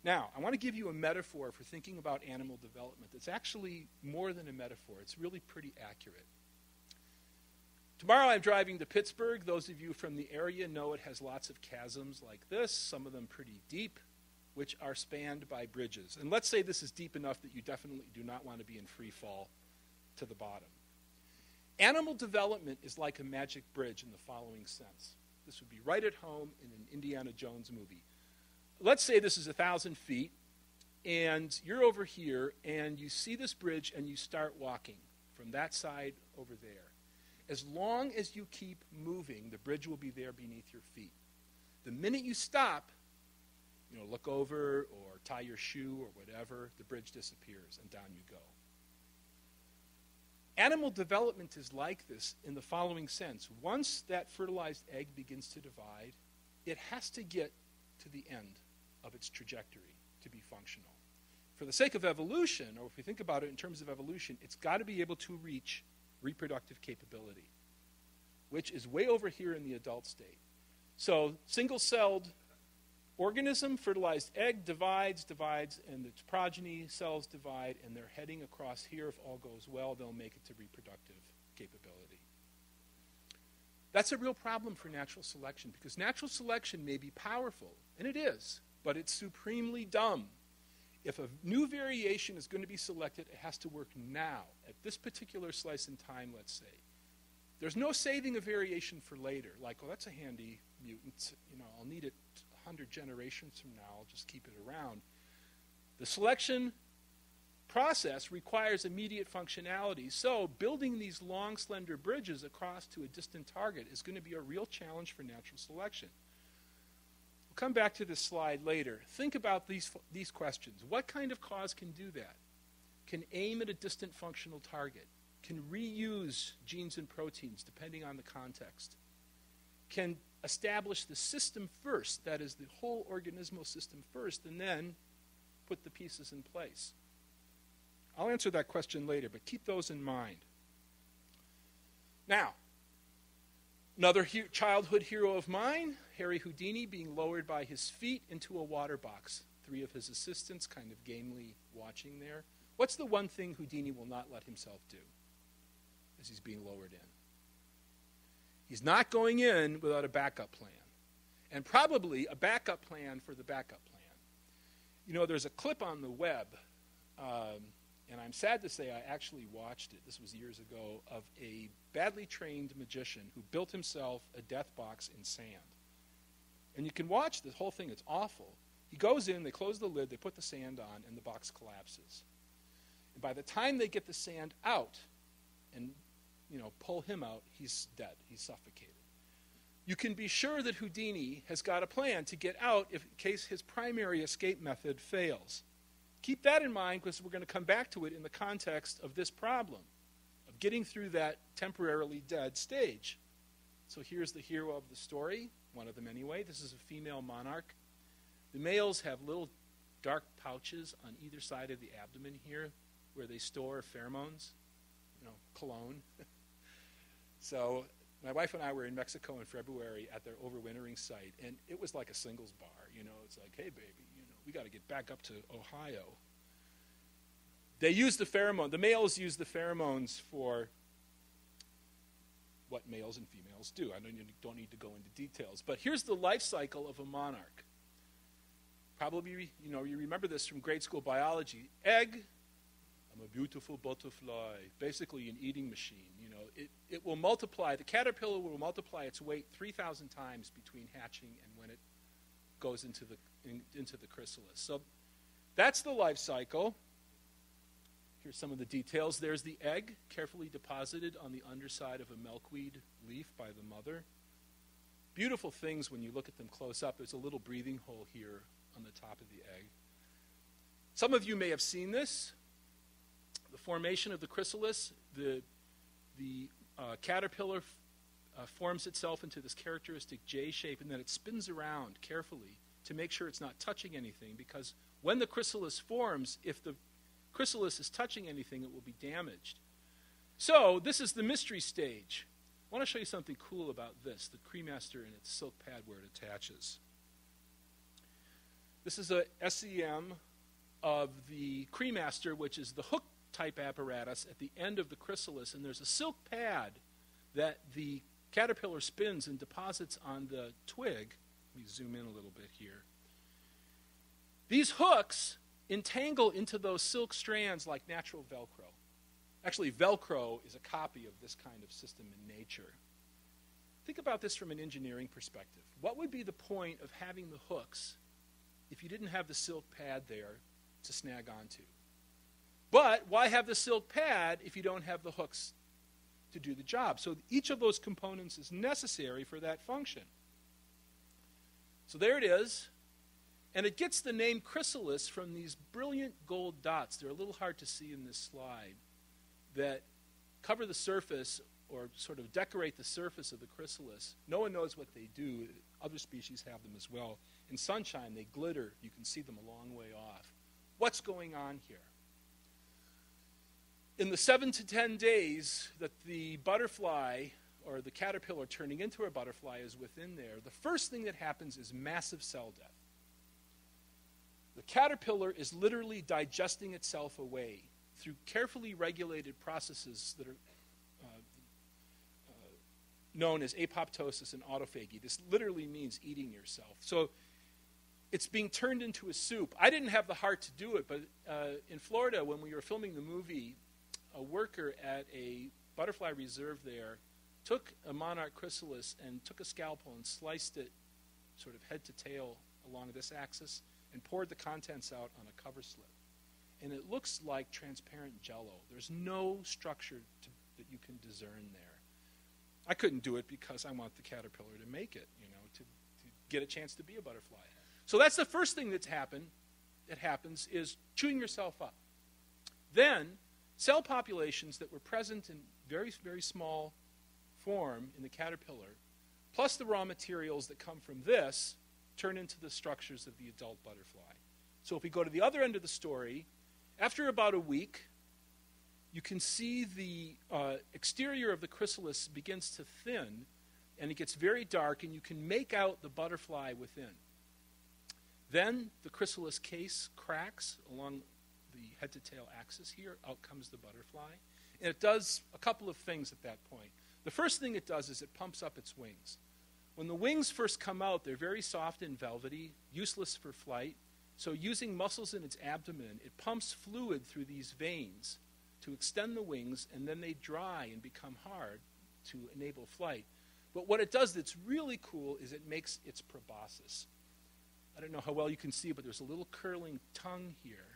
Now, I want to give you a metaphor for thinking about animal development that's actually more than a metaphor, it's really pretty accurate. Tomorrow I'm driving to Pittsburgh. Those of you from the area know it has lots of chasms like this, some of them pretty deep, which are spanned by bridges. And let's say this is deep enough that you definitely do not want to be in free fall to the bottom. Animal development is like a magic bridge in the following sense. This would be right at home in an Indiana Jones movie. Let's say this is a thousand feet, and you're over here, and you see this bridge, and you start walking from that side over there. As long as you keep moving, the bridge will be there beneath your feet. The minute you stop, you know, look over or tie your shoe or whatever, the bridge disappears and down you go. Animal development is like this in the following sense. Once that fertilized egg begins to divide, it has to get to the end of its trajectory to be functional. For the sake of evolution, or if we think about it in terms of evolution, it's got to be able to reach reproductive capability, which is way over here in the adult state. So, single celled organism, fertilized egg, divides, divides, and its progeny cells divide, and they're heading across here. If all goes well, they'll make it to reproductive capability. That's a real problem for natural selection because natural selection may be powerful, and it is, but it's supremely dumb. If a new variation is going to be selected, it has to work now, at this particular slice in time, let's say. There's no saving a variation for later, like, oh, that's a handy mutant, you know, I'll need it 100 generations from now, I'll just keep it around. The selection process requires immediate functionality. So, building these long, slender bridges across to a distant target is going to be a real challenge for natural selection. We'll come back to this slide later. Think about these, these questions. What kind of cause can do that? Can aim at a distant functional target? Can reuse genes and proteins depending on the context? Can establish the system first, that is, the whole organismal system first, and then put the pieces in place? I'll answer that question later, but keep those in mind. Now, another he- childhood hero of mine, Harry Houdini, being lowered by his feet into a water box. Three of his assistants kind of gamely watching there. What's the one thing Houdini will not let himself do as he's being lowered in? He's not going in without a backup plan, and probably a backup plan for the backup plan. You know, there's a clip on the web, um, and I'm sad to say I actually watched it, this was years ago, of a badly trained magician who built himself a death box in sand. And you can watch the whole thing, it's awful. He goes in, they close the lid, they put the sand on, and the box collapses. And by the time they get the sand out and you know, pull him out, he's dead. He's suffocated. You can be sure that Houdini has got a plan to get out if, in case his primary escape method fails. Keep that in mind because we're going to come back to it in the context of this problem of getting through that temporarily dead stage. So here's the hero of the story, one of them anyway. This is a female monarch. The males have little dark pouches on either side of the abdomen here where they store pheromones, you know, cologne. so my wife and I were in Mexico in February at their overwintering site, and it was like a singles bar. You know, it's like, hey, baby, you know, we got to get back up to Ohio. They use the pheromone. The males use the pheromones for what males and females do. I don't, don't need to go into details, but here's the life cycle of a monarch. Probably, you know, you remember this from grade school biology. Egg, I'm a beautiful butterfly. Basically, an eating machine. You know, it, it will multiply. The caterpillar will multiply its weight 3,000 times between hatching and when it goes into the in, into the chrysalis. So that's the life cycle. Here's some of the details. There's the egg, carefully deposited on the underside of a milkweed leaf by the mother. Beautiful things when you look at them close up. There's a little breathing hole here on the top of the egg. Some of you may have seen this the formation of the chrysalis, the, the uh, caterpillar f- uh, forms itself into this characteristic J shape, and then it spins around carefully to make sure it's not touching anything. Because when the chrysalis forms, if the chrysalis is touching anything, it will be damaged. So, this is the mystery stage. I want to show you something cool about this the cremaster and its silk pad where it attaches. This is a SEM of the cremaster, which is the hook type apparatus at the end of the chrysalis, and there's a silk pad that the caterpillar spins and deposits on the twig. Let me zoom in a little bit here. These hooks entangle into those silk strands like natural Velcro. Actually, Velcro is a copy of this kind of system in nature. Think about this from an engineering perspective. What would be the point of having the hooks if you didn't have the silk pad there to snag onto? But why have the silk pad if you don't have the hooks to do the job? So each of those components is necessary for that function. So there it is. And it gets the name chrysalis from these brilliant gold dots. They're a little hard to see in this slide that cover the surface or sort of decorate the surface of the chrysalis. No one knows what they do. Other species have them as well. In sunshine, they glitter. You can see them a long way off. What's going on here? In the seven to ten days that the butterfly or the caterpillar turning into a butterfly is within there, the first thing that happens is massive cell death. The caterpillar is literally digesting itself away through carefully regulated processes that are uh, uh, known as apoptosis and autophagy. This literally means eating yourself. So it's being turned into a soup. I didn't have the heart to do it, but uh, in Florida, when we were filming the movie, a worker at a butterfly reserve there took a monarch chrysalis and took a scalpel and sliced it sort of head to tail along this axis and poured the contents out on a cover slip. And it looks like transparent jello. There's no structure to, that you can discern there. I couldn't do it because I want the caterpillar to make it, you know, to, to get a chance to be a butterfly. So that's the first thing that's happened that happens is chewing yourself up. Then cell populations that were present in very, very small form in the caterpillar, plus the raw materials that come from this, turn into the structures of the adult butterfly. So if we go to the other end of the story, after about a week, you can see the uh, exterior of the chrysalis begins to thin and it gets very dark, and you can make out the butterfly within. Then the chrysalis case cracks along the head to tail axis here. Out comes the butterfly. And it does a couple of things at that point. The first thing it does is it pumps up its wings. When the wings first come out, they're very soft and velvety, useless for flight. So, using muscles in its abdomen, it pumps fluid through these veins to extend the wings, and then they dry and become hard to enable flight. But what it does that's really cool is it makes its proboscis. I don't know how well you can see, but there's a little curling tongue here.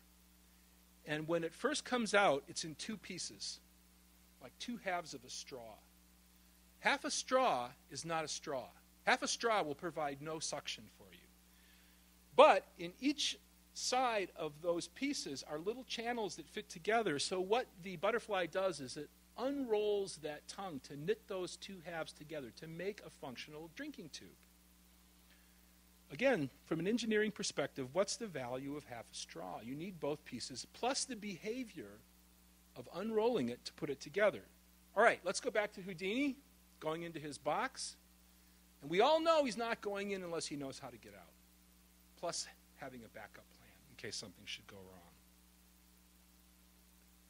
And when it first comes out, it's in two pieces, like two halves of a straw. Half a straw is not a straw. Half a straw will provide no suction for you. But in each side of those pieces are little channels that fit together. So what the butterfly does is it unrolls that tongue to knit those two halves together to make a functional drinking tube. Again, from an engineering perspective, what's the value of half a straw? You need both pieces plus the behavior of unrolling it to put it together. All right, let's go back to Houdini going into his box. And we all know he's not going in unless he knows how to get out, plus having a backup plan in case something should go wrong.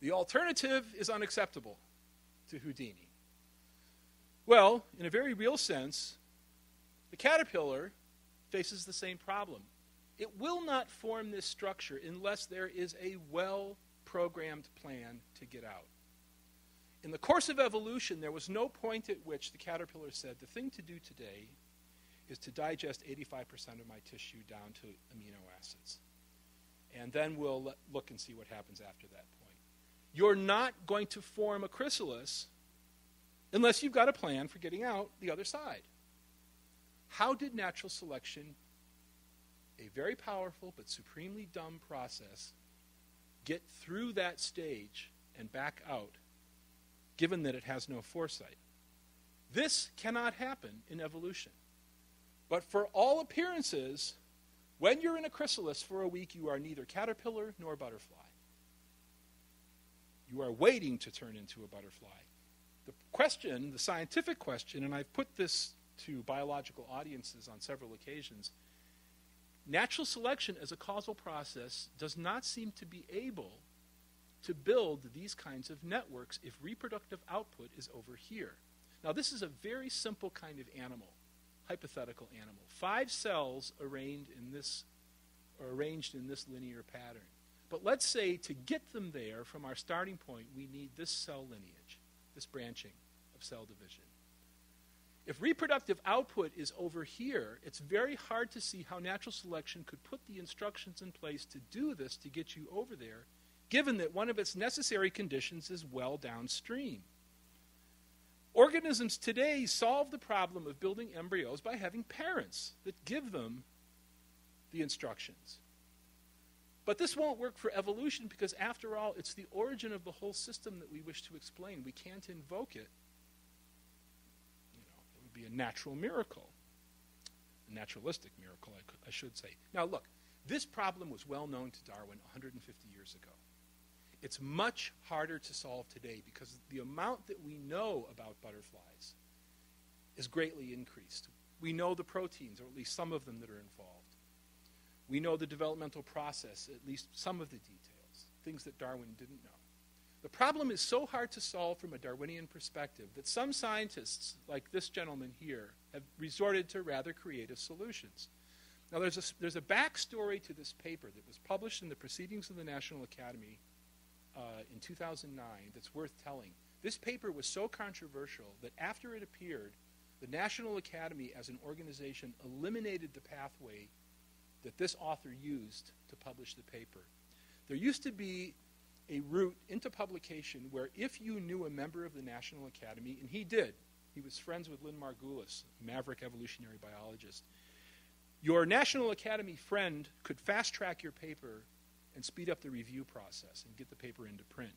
The alternative is unacceptable to Houdini? Well, in a very real sense, the caterpillar faces the same problem. It will not form this structure unless there is a well programmed plan to get out. In the course of evolution, there was no point at which the caterpillar said, the thing to do today is to digest 85% of my tissue down to amino acids. And then we'll look and see what happens after that point. you're not going to form a chrysalis unless you've got a plan for getting out the other side. How did natural selection, a very powerful but supremely dumb process, get through that stage and back out, given that it has no foresight? This cannot happen in evolution. But for all appearances, when you're in a chrysalis for a week, you are neither caterpillar nor butterfly. You are waiting to turn into a butterfly. The question, the scientific question, and I've put this to biological audiences on several occasions natural selection as a causal process does not seem to be able to build these kinds of networks if reproductive output is over here. Now, this is a very simple kind of animal, hypothetical animal. Five cells arranged in this, arranged in this linear pattern. But let's say to get them there from our starting point, we need this cell lineage, this branching of cell division. If reproductive output is over here, it's very hard to see how natural selection could put the instructions in place to do this to get you over there, given that one of its necessary conditions is well downstream. Organisms today solve the problem of building embryos by having parents that give them the instructions. But this won't work for evolution because, after all, it's the origin of the whole system that we wish to explain. We can't invoke it. You know, it would be a natural miracle, a naturalistic miracle, I, could, I should say. Now, look, this problem was well known to Darwin 150 years ago. It's much harder to solve today because the amount that we know about butterflies is greatly increased. We know the proteins, or at least some of them that are involved. We know the developmental process, at least some of the details, things that Darwin didn't know. The problem is so hard to solve from a Darwinian perspective that some scientists, like this gentleman here, have resorted to rather creative solutions. Now, there's a, there's a backstory to this paper that was published in the Proceedings of the National Academy uh, in 2009 that's worth telling. This paper was so controversial that after it appeared, the National Academy as an organization eliminated the pathway that this author used to publish the paper. There used to be a route into publication where if you knew a member of the National Academy, and he did, he was friends with Lynn Margulis, maverick evolutionary biologist, your National Academy friend could fast track your paper and speed up the review process and get the paper into print.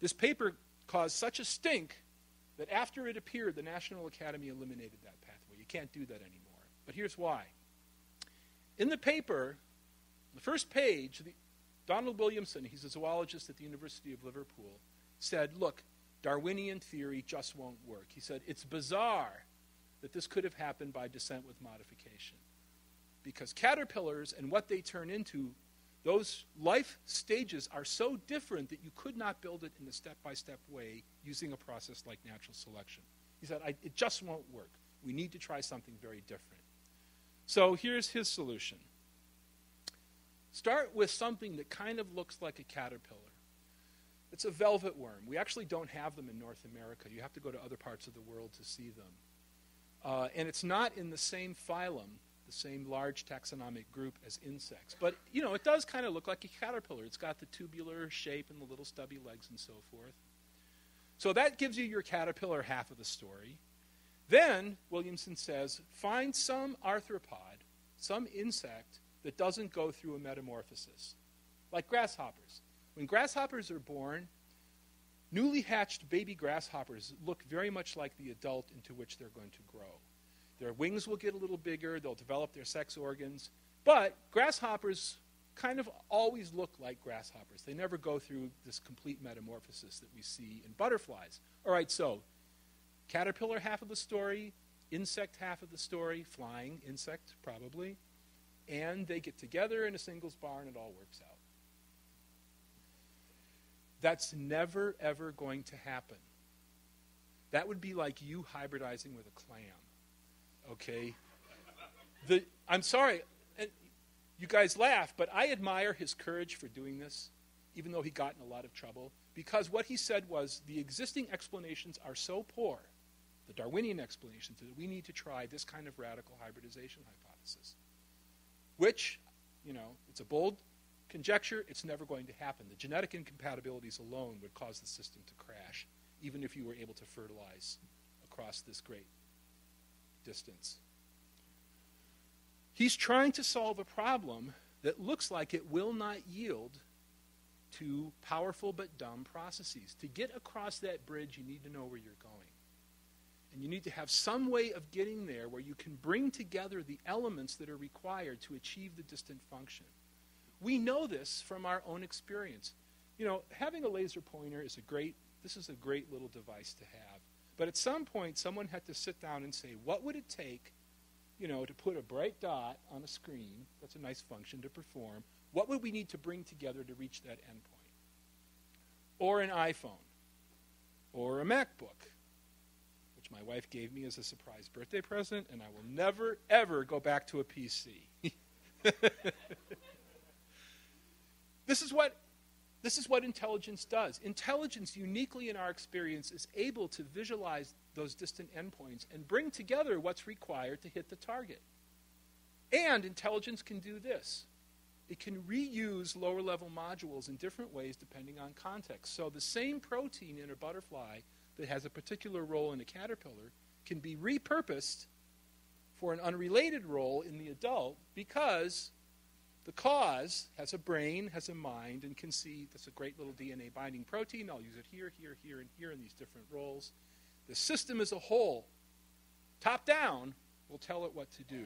This paper caused such a stink that after it appeared, the National Academy eliminated that pathway. You can't do that anymore. But here's why in the paper, The first page, the, Donald Williamson, he's a zoologist at the University of Liverpool, said, Look, Darwinian theory just won't work. He said, It's bizarre that this could have happened by descent with modification. Because caterpillars and what they turn into, those life stages are so different that you could not build it in a step by step way using a process like natural selection. He said, It just won't work. We need to try something very different. So here's his solution start with something that kind of looks like a caterpillar. It's a velvet worm. We actually don't have them in North America. You have to go to other parts of the world to see them. Uh, and it's not in the same phylum, the same large taxonomic group as insects. But, you know, it does kind of look like a caterpillar. It's got the tubular shape and the little stubby legs and so forth. So that gives you your caterpillar half of the story. Then, Williamson says, find some arthropod, some insect, that doesn't go through a metamorphosis, like grasshoppers. When grasshoppers are born, newly hatched baby grasshoppers look very much like the adult into which they're going to grow. Their wings will get a little bigger, they'll develop their sex organs, but grasshoppers kind of always look like grasshoppers. They never go through this complete metamorphosis that we see in butterflies. All right, so caterpillar half of the story, insect half of the story, flying insect probably, and they get together in a singles bar and it all works out. That's never, ever going to happen. That would be like you hybridizing with a clam. Okay? The, I'm sorry, you guys laugh, but I admire his courage for doing this, even though he got in a lot of trouble, because what he said was the existing explanations are so poor, the Darwinian explanations, that we need to try this kind of radical hybridization hypothesis. Which, you know, it's a bold conjecture, it's never going to happen. The genetic incompatibilities alone would cause the system to crash, even if you were able to fertilize across this great distance. He's trying to solve a problem that looks like it will not yield to powerful but dumb processes. To get across that bridge, you need to know where you're going. And you need to have some way of getting there where you can bring together the elements that are required to achieve the distant function. We know this from our own experience. You know, having a laser pointer is a great, this is a great little device to have. But at some point, someone had to sit down and say, what would it take, you know, to put a bright dot on a screen? That's a nice function to perform. What would we need to bring together to reach that endpoint? Or an iPhone, or a MacBook, my wife gave me as a surprise birthday present, and I will never, ever go back to a PC. This is what this is what intelligence does. Intelligence, uniquely in our experience, is able to visualize those distant endpoints and bring together what's required to hit the target. And intelligence can do this it can reuse lower level modules in different ways depending on context. So the same protein in a butterfly that has a particular role in a caterpillar can be repurposed for an unrelated role in the adult because the cause has a brain, has a mind, and can see that's a great little DNA binding protein. I'll use it here, here, here, and here in these different roles. The system as a whole, top down, will tell it what to do.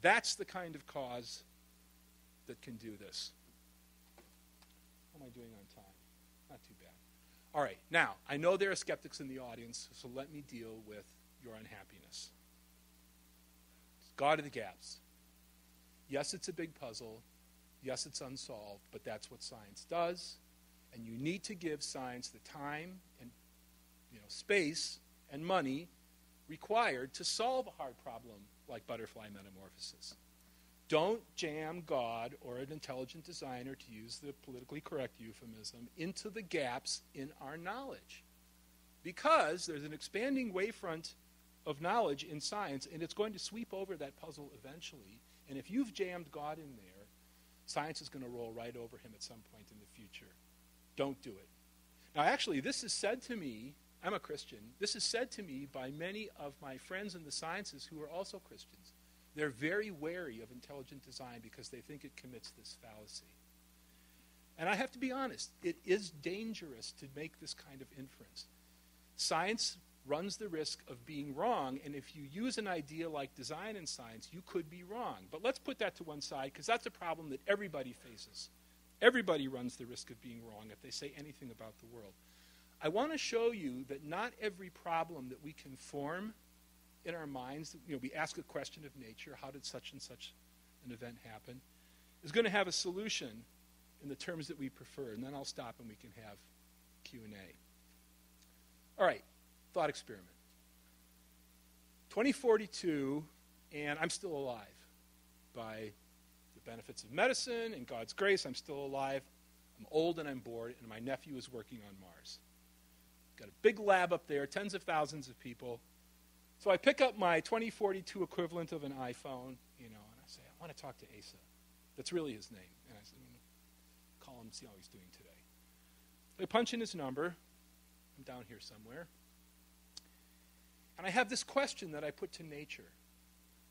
That's the kind of cause that can do this. Am I doing on time? Not too bad. All right, now, I know there are skeptics in the audience, so let me deal with your unhappiness. God of the gaps. Yes, it's a big puzzle. Yes, it's unsolved, but that's what science does. And you need to give science the time and you know, space and money required to solve a hard problem like butterfly metamorphosis. Don't jam God or an intelligent designer, to use the politically correct euphemism, into the gaps in our knowledge. Because there's an expanding wavefront of knowledge in science, and it's going to sweep over that puzzle eventually. And if you've jammed God in there, Science is going to roll right over him at some point in the future. Don't do it. Now, actually, this is said to me, I'm a Christian, this is said to me by many of my friends in the sciences who are also Christians. They're very wary of intelligent design because they think it commits this fallacy. And I have to be honest, it is dangerous to make this kind of inference. Science runs the risk of being wrong. And if you use an idea like design in science, you could be wrong. But let's put that to one side because that's a problem that everybody faces. Everybody runs the risk of being wrong if they say anything about the world. I want to show you that not every problem that we can form in our minds, you know, we ask a question of nature, how did such and such an event happen, is going to have a solution in the terms that we prefer. And then I'll stop and we can have Q&A. All right, thought experiment. 2042, and I'm still alive. By the benefits of medicine and God's grace, I'm still alive. I'm old and I'm bored, and my nephew is working on Mars. Got a big lab up there, tens of thousands of people. So I pick up my 2042 equivalent of an iPhone, you know, and I say, I want to talk to Asa. That's really his name. And I said, call him, see how he's doing today. So I punch in his number. I'm down here somewhere. And I have this question that I put to nature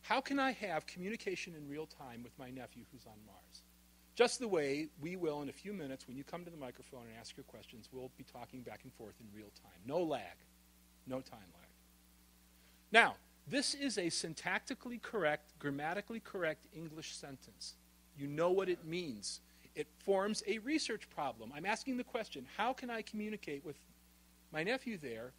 How can I have communication in real time with my nephew who's on Mars? Just the way we will in a few minutes when you come to the microphone and ask your questions, we'll be talking back and forth in real time. No lag, no time lag. Now, this is a syntactically correct, grammatically correct English sentence. You know what it means. It forms a research problem. I'm asking the question how can I communicate with my nephew there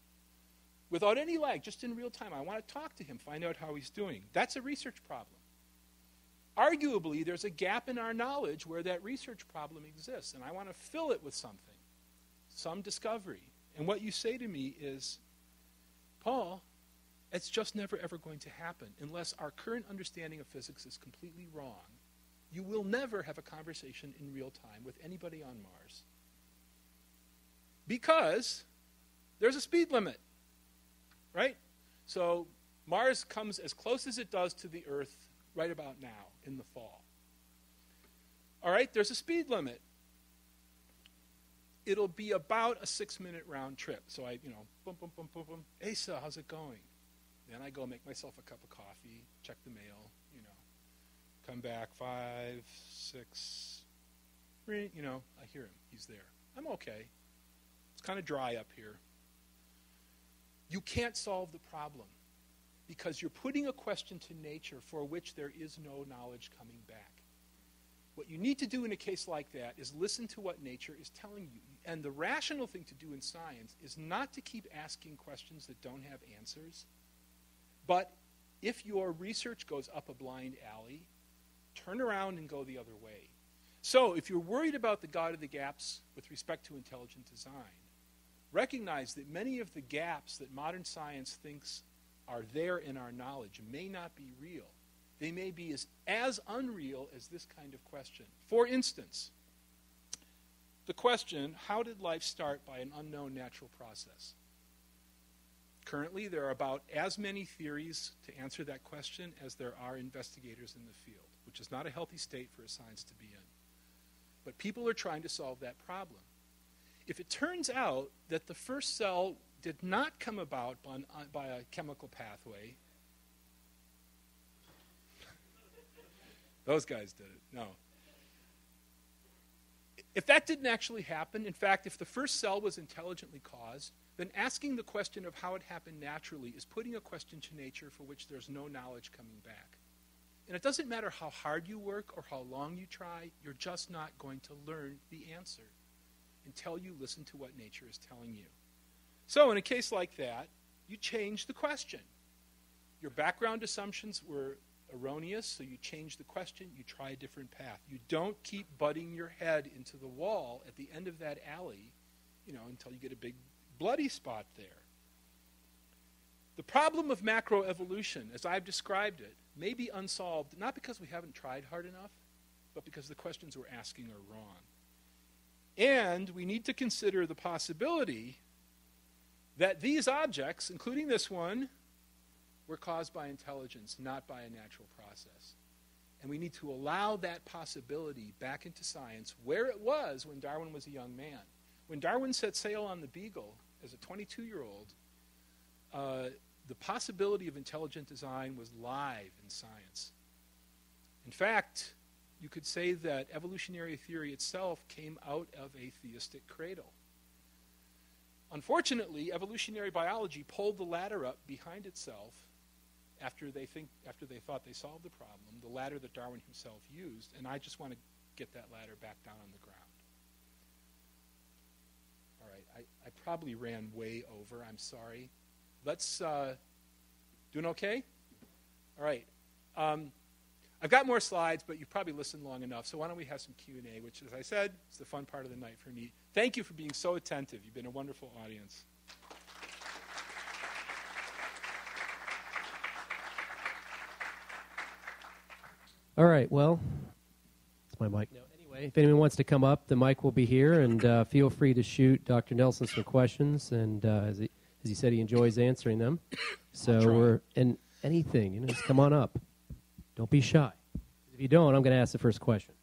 without any lag, just in real time? I want to talk to him, find out how he's doing. That's a research problem. Arguably, there's a gap in our knowledge where that research problem exists, and I want to fill it with something, some discovery. And what you say to me is, Paul, it's just never ever going to happen unless our current understanding of physics is completely wrong. You will never have a conversation in real time with anybody on Mars. Because there's a speed limit, right? So Mars comes as close as it does to the Earth right about now in the fall. All right, there's a speed limit. It'll be about a six minute round trip. So I, you know, boom, boom, boom, boom, boom. Asa, how's it going? Then I go make myself a cup of coffee, check the mail, you know, come back five, six, you know, I hear him. He's there. I'm okay. It's kind of dry up here. You can't solve the problem because you're putting a question to nature for which there is no knowledge coming back. What you need to do in a case like that is listen to what nature is telling you. And the rational thing to do in science is not to keep asking questions that don't have answers but if your research goes up a blind alley, turn around and go the other way. So, if you're worried about the God of the gaps with respect to intelligent design, recognize that many of the gaps that modern science thinks are there in our knowledge may not be real. They may be as, as unreal as this kind of question. For instance, the question how did life start by an unknown natural process? Currently, there are about as many theories to answer that question as there are investigators in the field, which is not a healthy state for a science to be in. But people are trying to solve that problem. If it turns out that the first cell did not come about by, uh, by a chemical pathway, those guys did it. No. If that didn't actually happen, in fact, if the first cell was intelligently caused, then asking the question of how it happened naturally is putting a question to nature for which there's no knowledge coming back. And it doesn't matter how hard you work or how long you try, you're just not going to learn the answer until you listen to what nature is telling you. So, in a case like that, you change the question. Your background assumptions were erroneous, so you change the question, you try a different path. You don't keep butting your head into the wall at the end of that alley, you know, until you get a big bloody spot there. The problem of macroevolution, as I've described it, may be unsolved not because we haven't tried hard enough, but because the questions we're asking are wrong. And we need to consider the possibility that these objects, including this one, were caused by intelligence, not by a natural process. And we need to allow that possibility back into science where it was when Darwin was a young man. When Darwin set sail on the Beagle as a 22 year old, uh, the possibility of intelligent design was live in science. In fact, you could say that evolutionary theory itself came out of a theistic cradle. Unfortunately, evolutionary biology pulled the ladder up behind itself after they, think, after they thought they solved the problem, the ladder that Darwin himself used, and I just want to get that ladder back down on the ground. All right, I, I probably ran way over. I'm sorry. Let's, uh, doing okay? All right. Um, I've got more slides, but you've probably listened long enough. So why don't we have some Q&A, which, as I said, is the fun part of the night for me. Thank you for being so attentive. You've been a wonderful audience. All right, well, it's my mic now. Anyway, if anyone wants to come up, the mic will be here, and uh, feel free to shoot Dr. Nelson some questions. And uh, as, he, as he said, he enjoys answering them. So we're and anything, you know, just come on up. Don't be shy. If you don't, I'm going to ask the first question.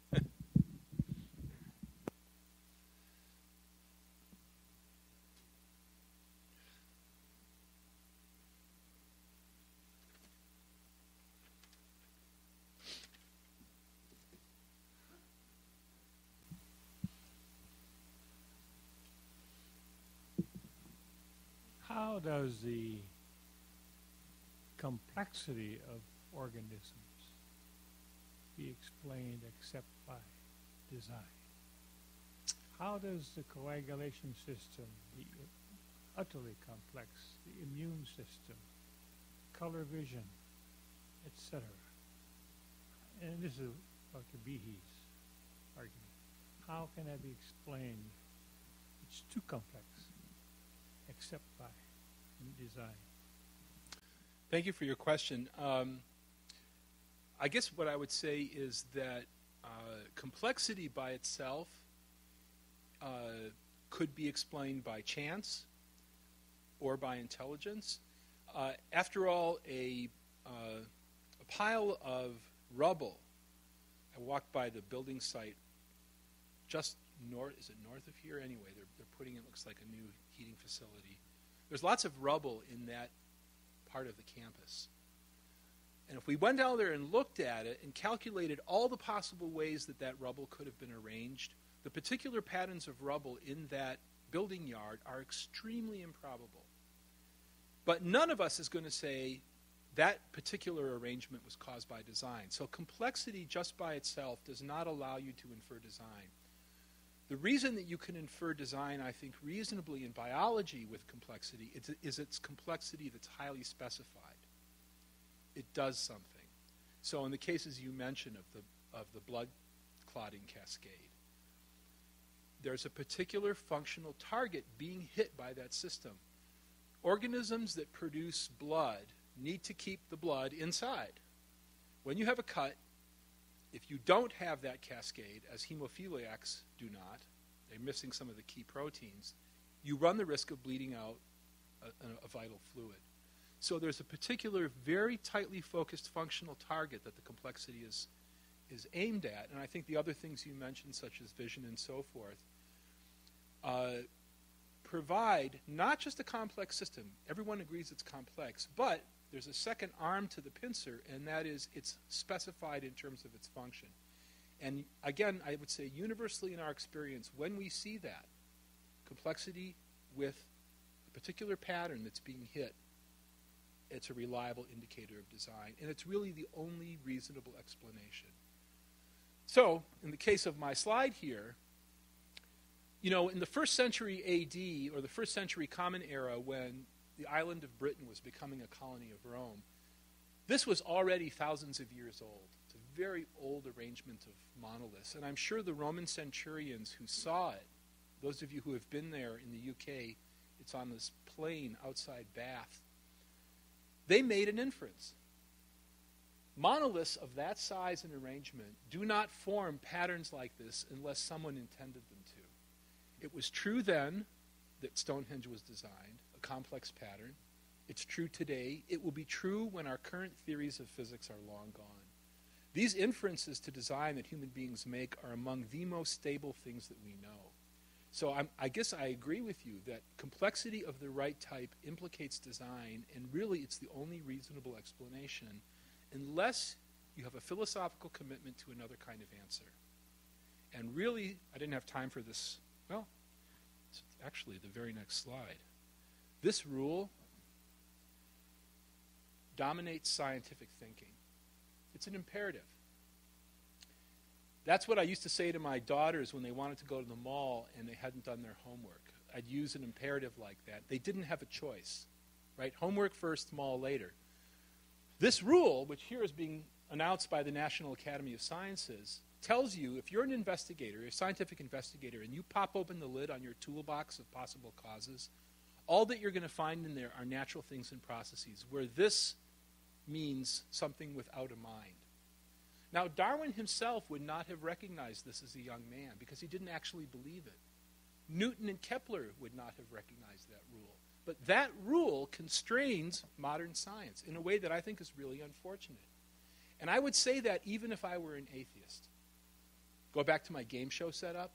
How does the complexity of organisms be explained except by design? How does the coagulation system, the utterly complex, the immune system, color vision, etc. And this is Dr. Behe's argument. How can that be explained? It's too complex, except by Thank you for your question. Um, I guess what I would say is that uh, complexity by itself uh, could be explained by chance or by intelligence. Uh, after all, a, uh, a pile of rubble, I walked by the building site just north, is it north of here? Anyway, they're, they're putting it, looks like a new heating facility. There's lots of rubble in that part of the campus. And if we went down there and looked at it and calculated all the possible ways that that rubble could have been arranged, the particular patterns of rubble in that building yard are extremely improbable. But none of us is going to say that particular arrangement was caused by design. So complexity just by itself does not allow you to infer design. The reason that you can infer design, I think, reasonably in biology with complexity is, is its complexity that's highly specified. It does something. So in the cases you mentioned of the, of the blood clotting cascade, there's a particular functional target being hit by that system. Organisms that produce blood need to keep the blood inside. When you have a cut, if you don't have that cascade, as hemophiliacs do not, they're missing some of the key proteins, you run the risk of bleeding out a, a, vital fluid. So there's a particular, very tightly focused functional target that the complexity is, is aimed at. And I think the other things you mentioned, such as vision and so forth, uh, provide not just a complex system. Everyone agrees it's complex, but there's a second arm to the pincer, and that is it's specified in terms of its function. And again, I would say universally in our experience, when we see that complexity with a particular pattern that's being hit, it's a reliable indicator of design. And it's really the only reasonable explanation. So, in the case of my slide here, you know, in the first century AD, or the first century Common Era, when the island of Britain was becoming a colony of Rome, this was already thousands of years old. It's a very old arrangement of monoliths. And I'm sure the Roman centurions who saw it, those of you who have been there in the UK, it's on this plain outside Bath, they made an inference. Monoliths of that size and arrangement do not form patterns like this unless someone intended them to. It was true then that Stonehenge was designed complex pattern. It's true today. It will be true when our current theories of physics are long gone. These inferences to design that human beings make are among the most stable things that we know. So I'm, i guess I agree with you that complexity of the right type implicates design, and really it's the only reasonable explanation, unless you have a philosophical commitment to another kind of answer. And really, I didn't have time for this. Well, actually the very next slide. This rule dominates scientific thinking. It's an imperative. That's what I used to say to my daughters when they wanted to go to the mall and they hadn't done their homework. I'd use an imperative like that. They didn't have a choice, right? Homework first, mall later. This rule, which here is being announced by the National Academy of Sciences, tells you if you're an investigator, a scientific investigator, and you pop open the lid on your toolbox of possible causes, all that you're going to find in there are natural things and processes, where this means something without a mind. Now, Darwin himself would not have recognized this as a young man because he didn't actually believe it. Newton and Kepler would not have recognized that rule. But that rule constrains modern science in a way that I think is really unfortunate. And I would say that even if I were an atheist. Go back to my game show setup.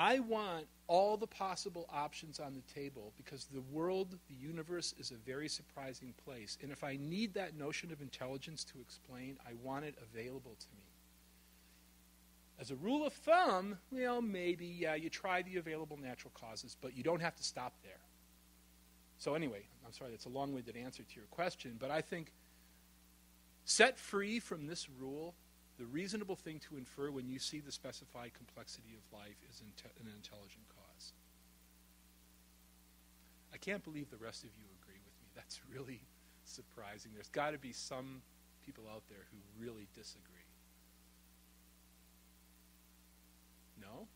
I want all the possible options on the table because the world, the universe, is a very surprising place. And if I need that notion of intelligence to explain, I want it available to me. As a rule of thumb, well, maybe, yeah, you try the available natural causes, but you don't have to stop there. So, anyway, I'm sorry, that's a long winded answer to your question, but I think set free from this rule, the reasonable thing to infer when you see the specified complexity of life is an intelligent cause. I can't believe the rest of you agree with me. That's really surprising. There's got to be some people out there who really disagree. No?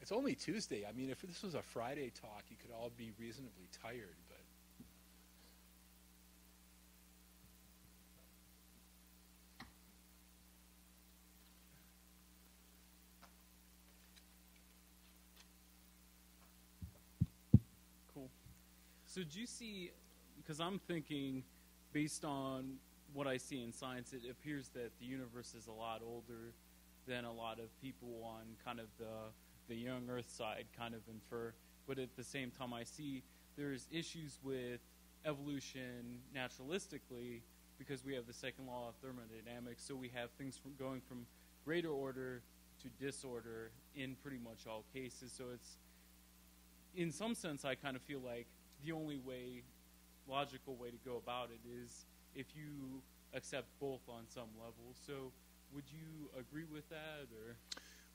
It's only Tuesday. I mean, if this was a Friday talk, you could all be reasonably tired, but Cool. So do you see because I'm thinking based on what I see in science, it appears that the universe is a lot older than a lot of people on kind of the the young Earth side kind of infer. But at the same time, I see there's issues with evolution naturalistically because we have the second law of thermodynamics. So we have things from going from greater order to disorder in pretty much all cases. So it's in some sense, I kind of feel like the only way, logical way to go about it is if you accept both on some level. So would you agree with that, or?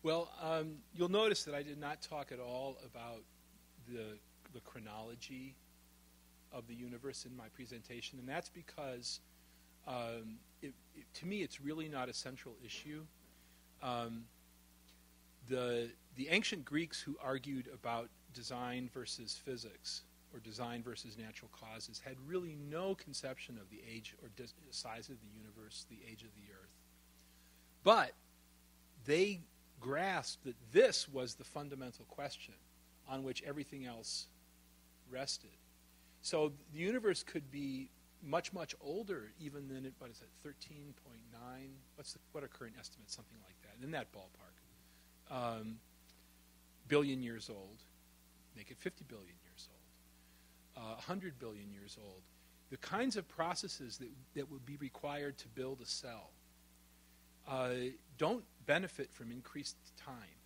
Well, um, you'll notice that I did not talk at all about the the chronology of the universe in my presentation, and that's because um, it, it, to me it's really not a central issue. Um, the the ancient Greeks who argued about design versus physics or design versus natural causes had really no conception of the age or dis- size of the universe, the age of the earth. But they grasped that this was the fundamental question on which everything else rested. So the universe could be much, much older even than it, what is it, 13.9? What's the, what are current estimates? Something like that, in that ballpark. Um, billion years old. Make it 50 billion years. Uh, 100 billion years old. The kinds of processes that, that would be required to build a cell uh, don't benefit from increased time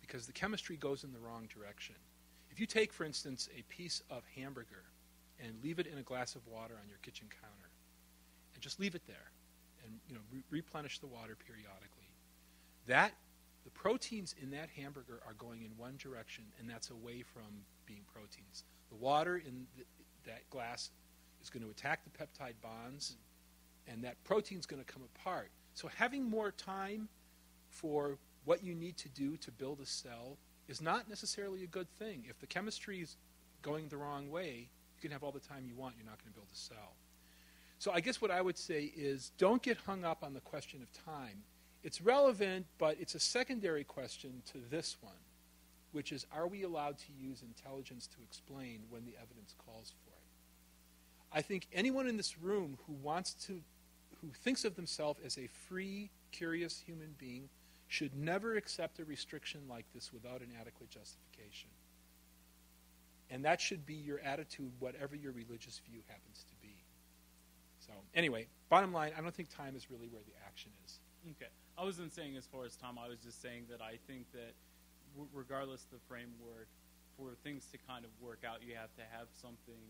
because the chemistry goes in the wrong direction. If you take, for instance, a piece of hamburger and leave it in a glass of water on your kitchen counter and just leave it there and you know re- replenish the water periodically, that the proteins in that hamburger are going in one direction and that's away from being proteins. The water in the, that glass is going to attack the peptide bonds and that protein is going to come apart so having more time for what you need to do to build a cell is not necessarily a good thing. If the chemistry is going the wrong way, you can have all the time you want, you're not going to build a cell. So I guess what I would say is don't get hung up on the question of time. It's relevant, but it's a secondary question to this one, which is are we allowed to use intelligence to explain when the evidence calls for it? I think anyone in this room who wants to who thinks of themselves as a free, curious human being should never accept a restriction like this without an adequate justification. And that should be your attitude, whatever your religious view happens to be. So, anyway, bottom line, I don't think time is really where the action is. Okay. I wasn't saying as far as time, I was just saying that I think that regardless of the framework, for things to kind of work out, you have to have something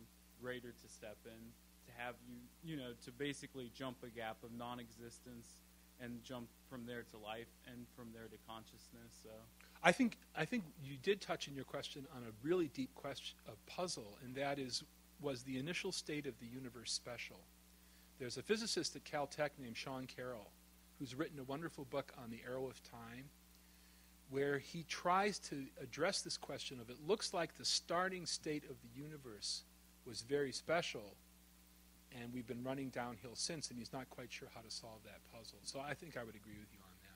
greater to step in, to have you, you know, to basically jump a gap of non-existence and jump from there to life and from there to consciousness. So I think I think you did touch in your question on a really deep question, a puzzle, and that is, was the initial state of the universe special? There's a physicist at Caltech named Sean Carroll, who's written a wonderful book on the arrow of time, where he tries to address this question of it looks like the starting state of the universe was very special, and we've been running downhill since, and he's not quite sure how to solve that puzzle. So I think I would agree with you on that.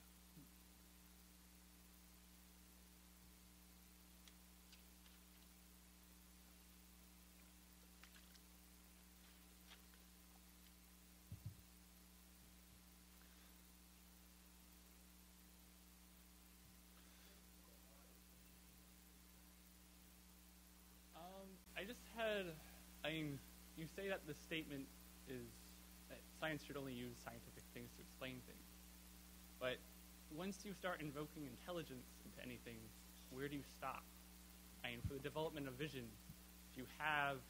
Um, I just had. You say that the statement is that science should only use scientific things to explain things. But once you start invoking intelligence into anything, where do you stop? I mean, for the development of vision, you have,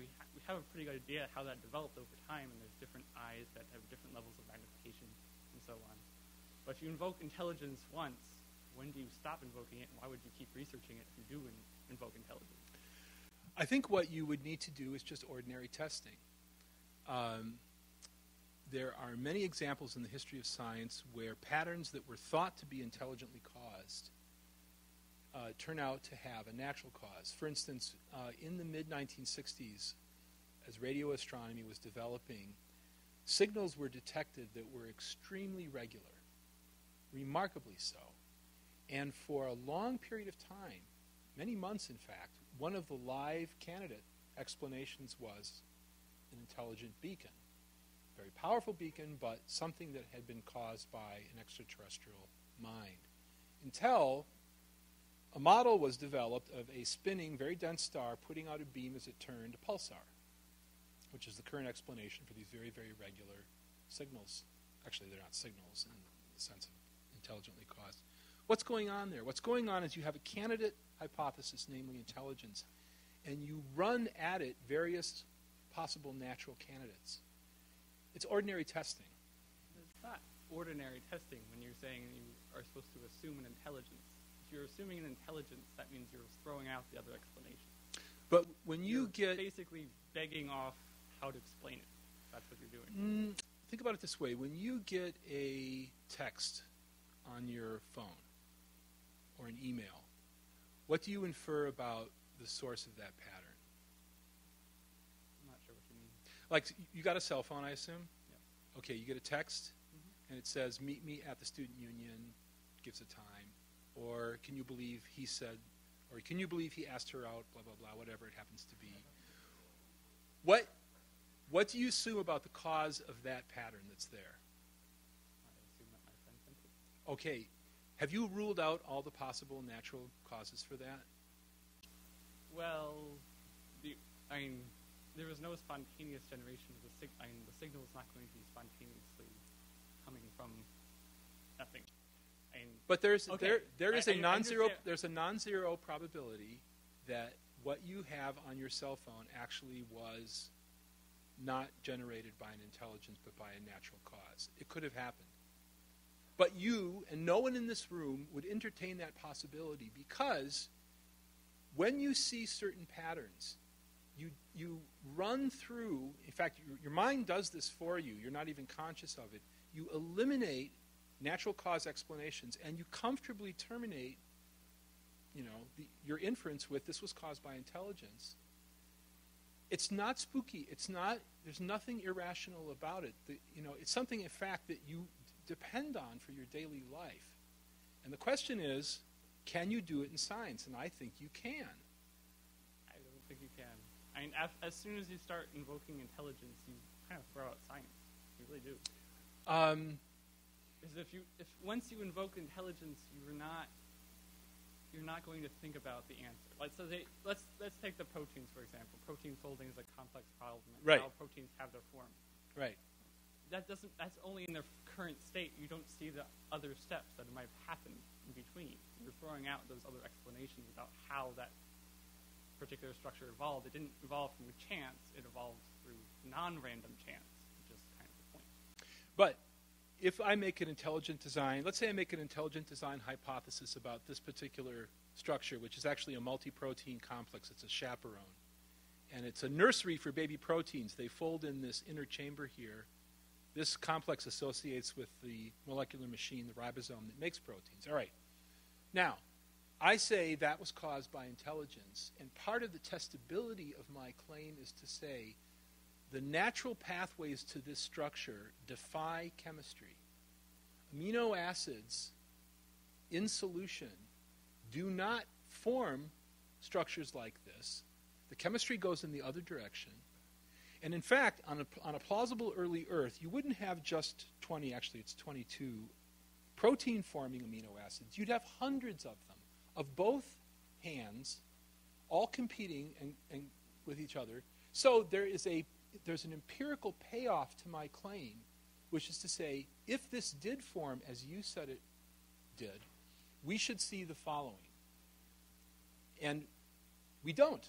we, ha- we have a pretty good idea how that developed over time, and there's different eyes that have different levels of magnification and so on. But if you invoke intelligence once, when do you stop invoking it, and why would you keep researching it if you do in- invoke intelligence? I think what you would need to do is just ordinary testing. Um, there are many examples in the history of science where patterns that were thought to be intelligently caused uh, turn out to have a natural cause. For instance, uh, in the mid 1960s, as radio astronomy was developing, signals were detected that were extremely regular, remarkably so. And for a long period of time, many months in fact, one of the live candidate explanations was an intelligent beacon. Very powerful beacon, but something that had been caused by an extraterrestrial mind. Until a model was developed of a spinning, very dense star putting out a beam as it turned a pulsar, which is the current explanation for these very, very regular signals. Actually, they're not signals in the sense of intelligently caused. What's going on there? What's going on is you have a candidate hypothesis, namely intelligence, and you run at it various possible natural candidates. It's ordinary testing. It's not ordinary testing when you're saying you are supposed to assume an intelligence. If you're assuming an intelligence, that means you're throwing out the other explanation. But when you You're get basically begging off how to explain it. That's what you're doing. Mm, think about it this way when you get a text on your phone or an email, what do you infer about the source of that pattern? I'm not sure what you mean. Like, you got a cell phone, I assume? Yeah. Okay, you get a text, Mhm. and it says, Meet me at the student union, gives a time. Or, Can you believe he said, or Can you believe he asked her out, blah, blah, blah, whatever it happens to be. What, what do you assume about the cause of that pattern that's there? I assume that my friend sent it. Okay, have you ruled out all the possible natural causes for that? Well, the, I mean, there was no spontaneous generation of the sig- I mean, the signal is not going to be spontaneously coming from nothing. I mean, But there's Okay, there there I- is a I non-zero understand. there's a non-zero probability that what you have on your cell phone actually was not generated by an intelligence but by a natural cause. It could have happened. But you and no one in this room would entertain that possibility because when you see certain patterns, you, you run through, in fact, your, your mind does this for you, you're not even conscious of it. You eliminate natural cause explanations and you comfortably terminate you know, the, your inference with this was caused by intelligence. It's not spooky. It's not, there's nothing irrational about it. The, you know, it's something, in fact, that you depend on for your daily life. And the question is, can you do it in science? And I think you can. I don't think you can. I mean, as, as soon as you start invoking intelligence, you kind of throw out science. You really do. Um, Because if you, if once you invoke intelligence, you're not, you're not going to think about the answer. Let's say, let's let's take the proteins for example. Protein folding is a complex problem. and Right. How proteins have their form. right. That doesn't. That's only in their current state. You don't see the other steps that might have happened in between. You're throwing out those other explanations about how that particular structure evolved. It didn't evolve from chance. It evolved through non-random chance, which is kind of the point. But if I make an intelligent design, let's say I make an intelligent design hypothesis about this particular structure, which is actually a multi protein complex, it's a chaperone. And it's a nursery for baby proteins. They fold in this inner chamber here. This complex associates with the molecular machine, the ribosome, that makes proteins. All right. Now, I say that was caused by intelligence, and part of the testability of my claim is to say the natural pathways to this structure defy chemistry. Amino acids in solution do not form structures like this. The chemistry goes in the other direction. And in fact, on a, on a plausible early Earth, you wouldn't have just 20, actually, it's 22 protein forming amino acids. You'd have hundreds of them, of both hands, all competing and, and with each other. So there is a there's an empirical payoff to my claim, which is to say, if this did form as you said it did, we should see the following. And we don't.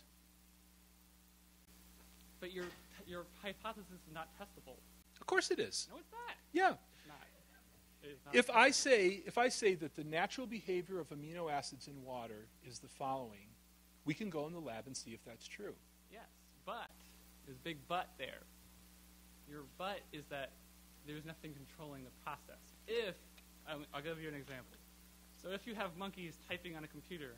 But your your hypothesis is not testable. Of course it is. No, it's not. Yeah. It's not. It is not If I say if I say that the natural behavior of amino acids in water is the following, we can go in the lab and see if that's true. Yes, but there's a big but there. Your but is that there's nothing controlling the process. If I'll, I'll give you an example. So if you have monkeys typing on a computer,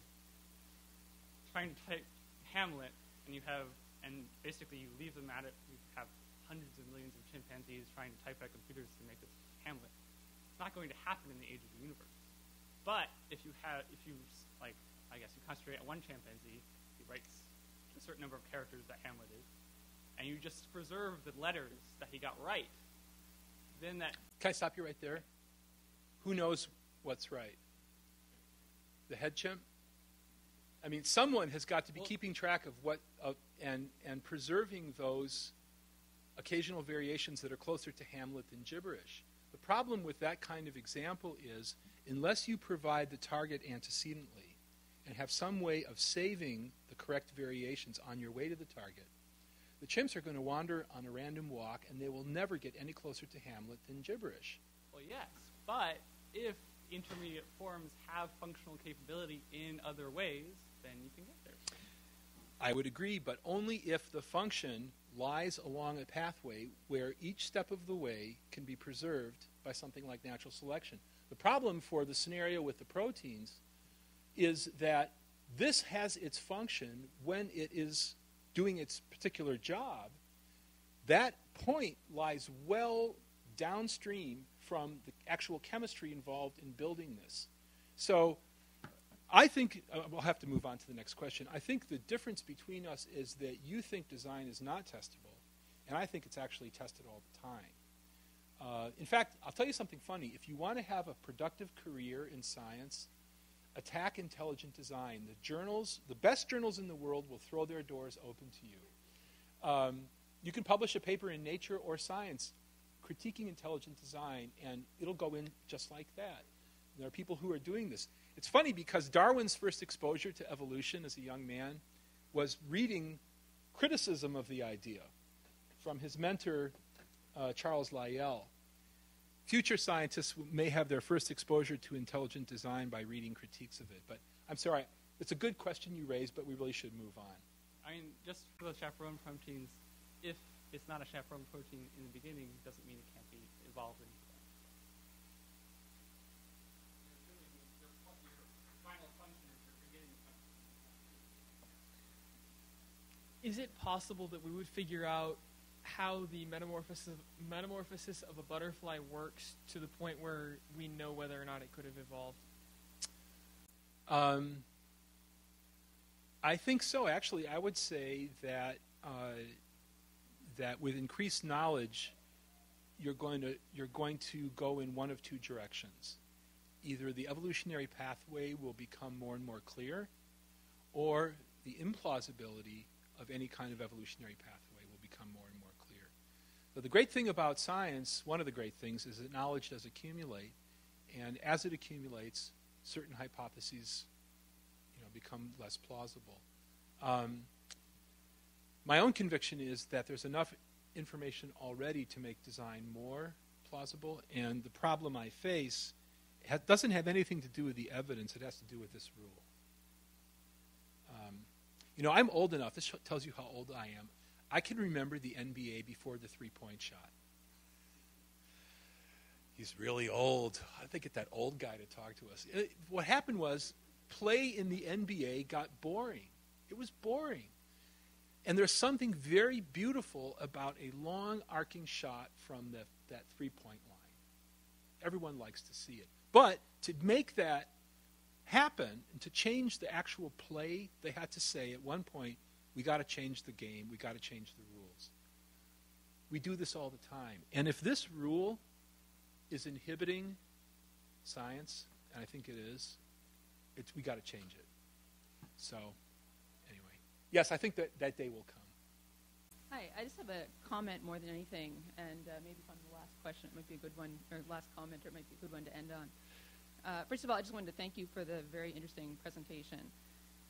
trying to type Hamlet, and you have and basically you leave them at it. You have hundreds of millions of chimpanzees trying to type at computers to make this Hamlet. It's not going to happen in the age of the universe. But if you have, if you like, I guess you concentrate on one chimpanzee, he writes a certain number of characters that Hamlet is, and you just preserve the letters that he got right, then that Can I stop you right there? Who knows what's right? The head chimp? I mean, someone has got to be Well- keeping track of what uh, and and preserving those occasional variations that are closer to Hamlet than gibberish. The problem with that kind of example is unless you provide the target antecedently and have some way of saving the correct variations on your way to the target, the chimps are going to wander on a random walk and they will never get any closer to Hamlet than gibberish. Well, yes, but if intermediate forms have functional capability in other ways, then you can get there. I would agree, but only if the function lies along a pathway where each step of the way can be preserved by something like natural selection. The problem for the scenario with the proteins is that this has its function when it is doing its particular job. That point lies well downstream from the actual chemistry involved in building this. So I think uh, we'll have to move on to the next question. I think the difference between us is that you think design is not testable, and I think it's actually tested all the time. Uh, in fact, I'll tell you something funny. If you want to have a productive career in science, attack intelligent design. The journals, the best journals in the world, will throw their doors open to you. Um, you can publish a paper in Nature or Science critiquing intelligent design, and it'll go in just like that. There are people who are doing this. It's funny because Darwin's first exposure to evolution as a young man was reading criticism of the idea from his mentor, uh, Charles Lyell. Future scientists may have their first exposure to intelligent design by reading critiques of it. But I'm sorry, it's a good question you raised, but we really should move on. I mean, just for the chaperone proteins, if it's not a chaperone protein in the beginning, doesn't mean it can't be evolved Is it possible that we would figure out how the metamorphosis of, metamorphosis of a butterfly works to the point where we know whether or not it could have evolved? Um, I think so. Actually, I would say that uh, that with increased knowledge, you're going to you're going to go in one of two directions. Either the evolutionary pathway will become more and more clear, or the implausibility of any kind of evolutionary pathway will become more and more clear. So the great thing about science, one of the great things, is that knowledge does accumulate, and as it accumulates, certain hypotheses, you know, become less plausible. Um, my own conviction is that there's enough information already to make design more plausible, and the problem I face ha- doesn't have anything to do with the evidence, it has to do with this rule. You know, I'm old enough, this tells you how old I am. I can remember the NBA before the three point shot. He's really old. I think get that old guy to talk to us. It, what happened was, play in the NBA got boring. It was boring. And there's something very beautiful about a long arcing shot from the, that three point line. Everyone likes to see it. But to make that happen and to change the actual play, they had to say at one point, we got to change the game, we got to change the rules. We do this all the time. And if this rule is inhibiting science, and I think it is, it's, we got to change it. So, anyway, yes, I think that that day will come. Hi, I just have a comment more than anything, and uh, maybe I'm the last question, it might be a good one, or last comment, or it might be a good one to end on. Uh, first of all, I just wanted to thank you for the very interesting presentation.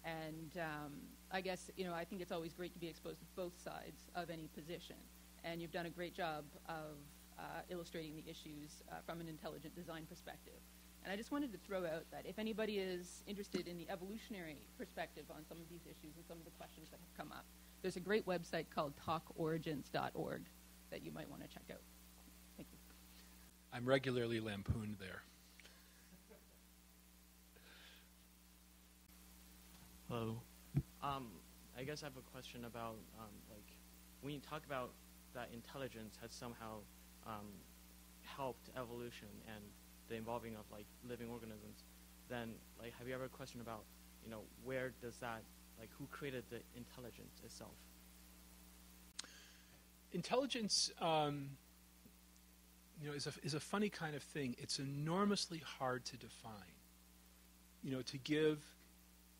And um, I guess, you know, I think it's always great to be exposed to both sides of any position. And you've done a great job of uh, illustrating the issues uh, from an intelligent design perspective. And I just wanted to throw out that if anybody is interested in the evolutionary perspective on some of these issues and some of the questions that have come up, there's a great website called talkorigins.org that you might want to check out. Thank you. I'm regularly lampooned there. Hello. Um, I guess I have a question about um, like when you talk about that intelligence has somehow um, helped evolution and the involving of like living organisms, then like have you ever questioned about you know where does that like who created the intelligence itself? Intelligence, um, you know, is a, is a funny kind of thing. It's enormously hard to define. You know, to give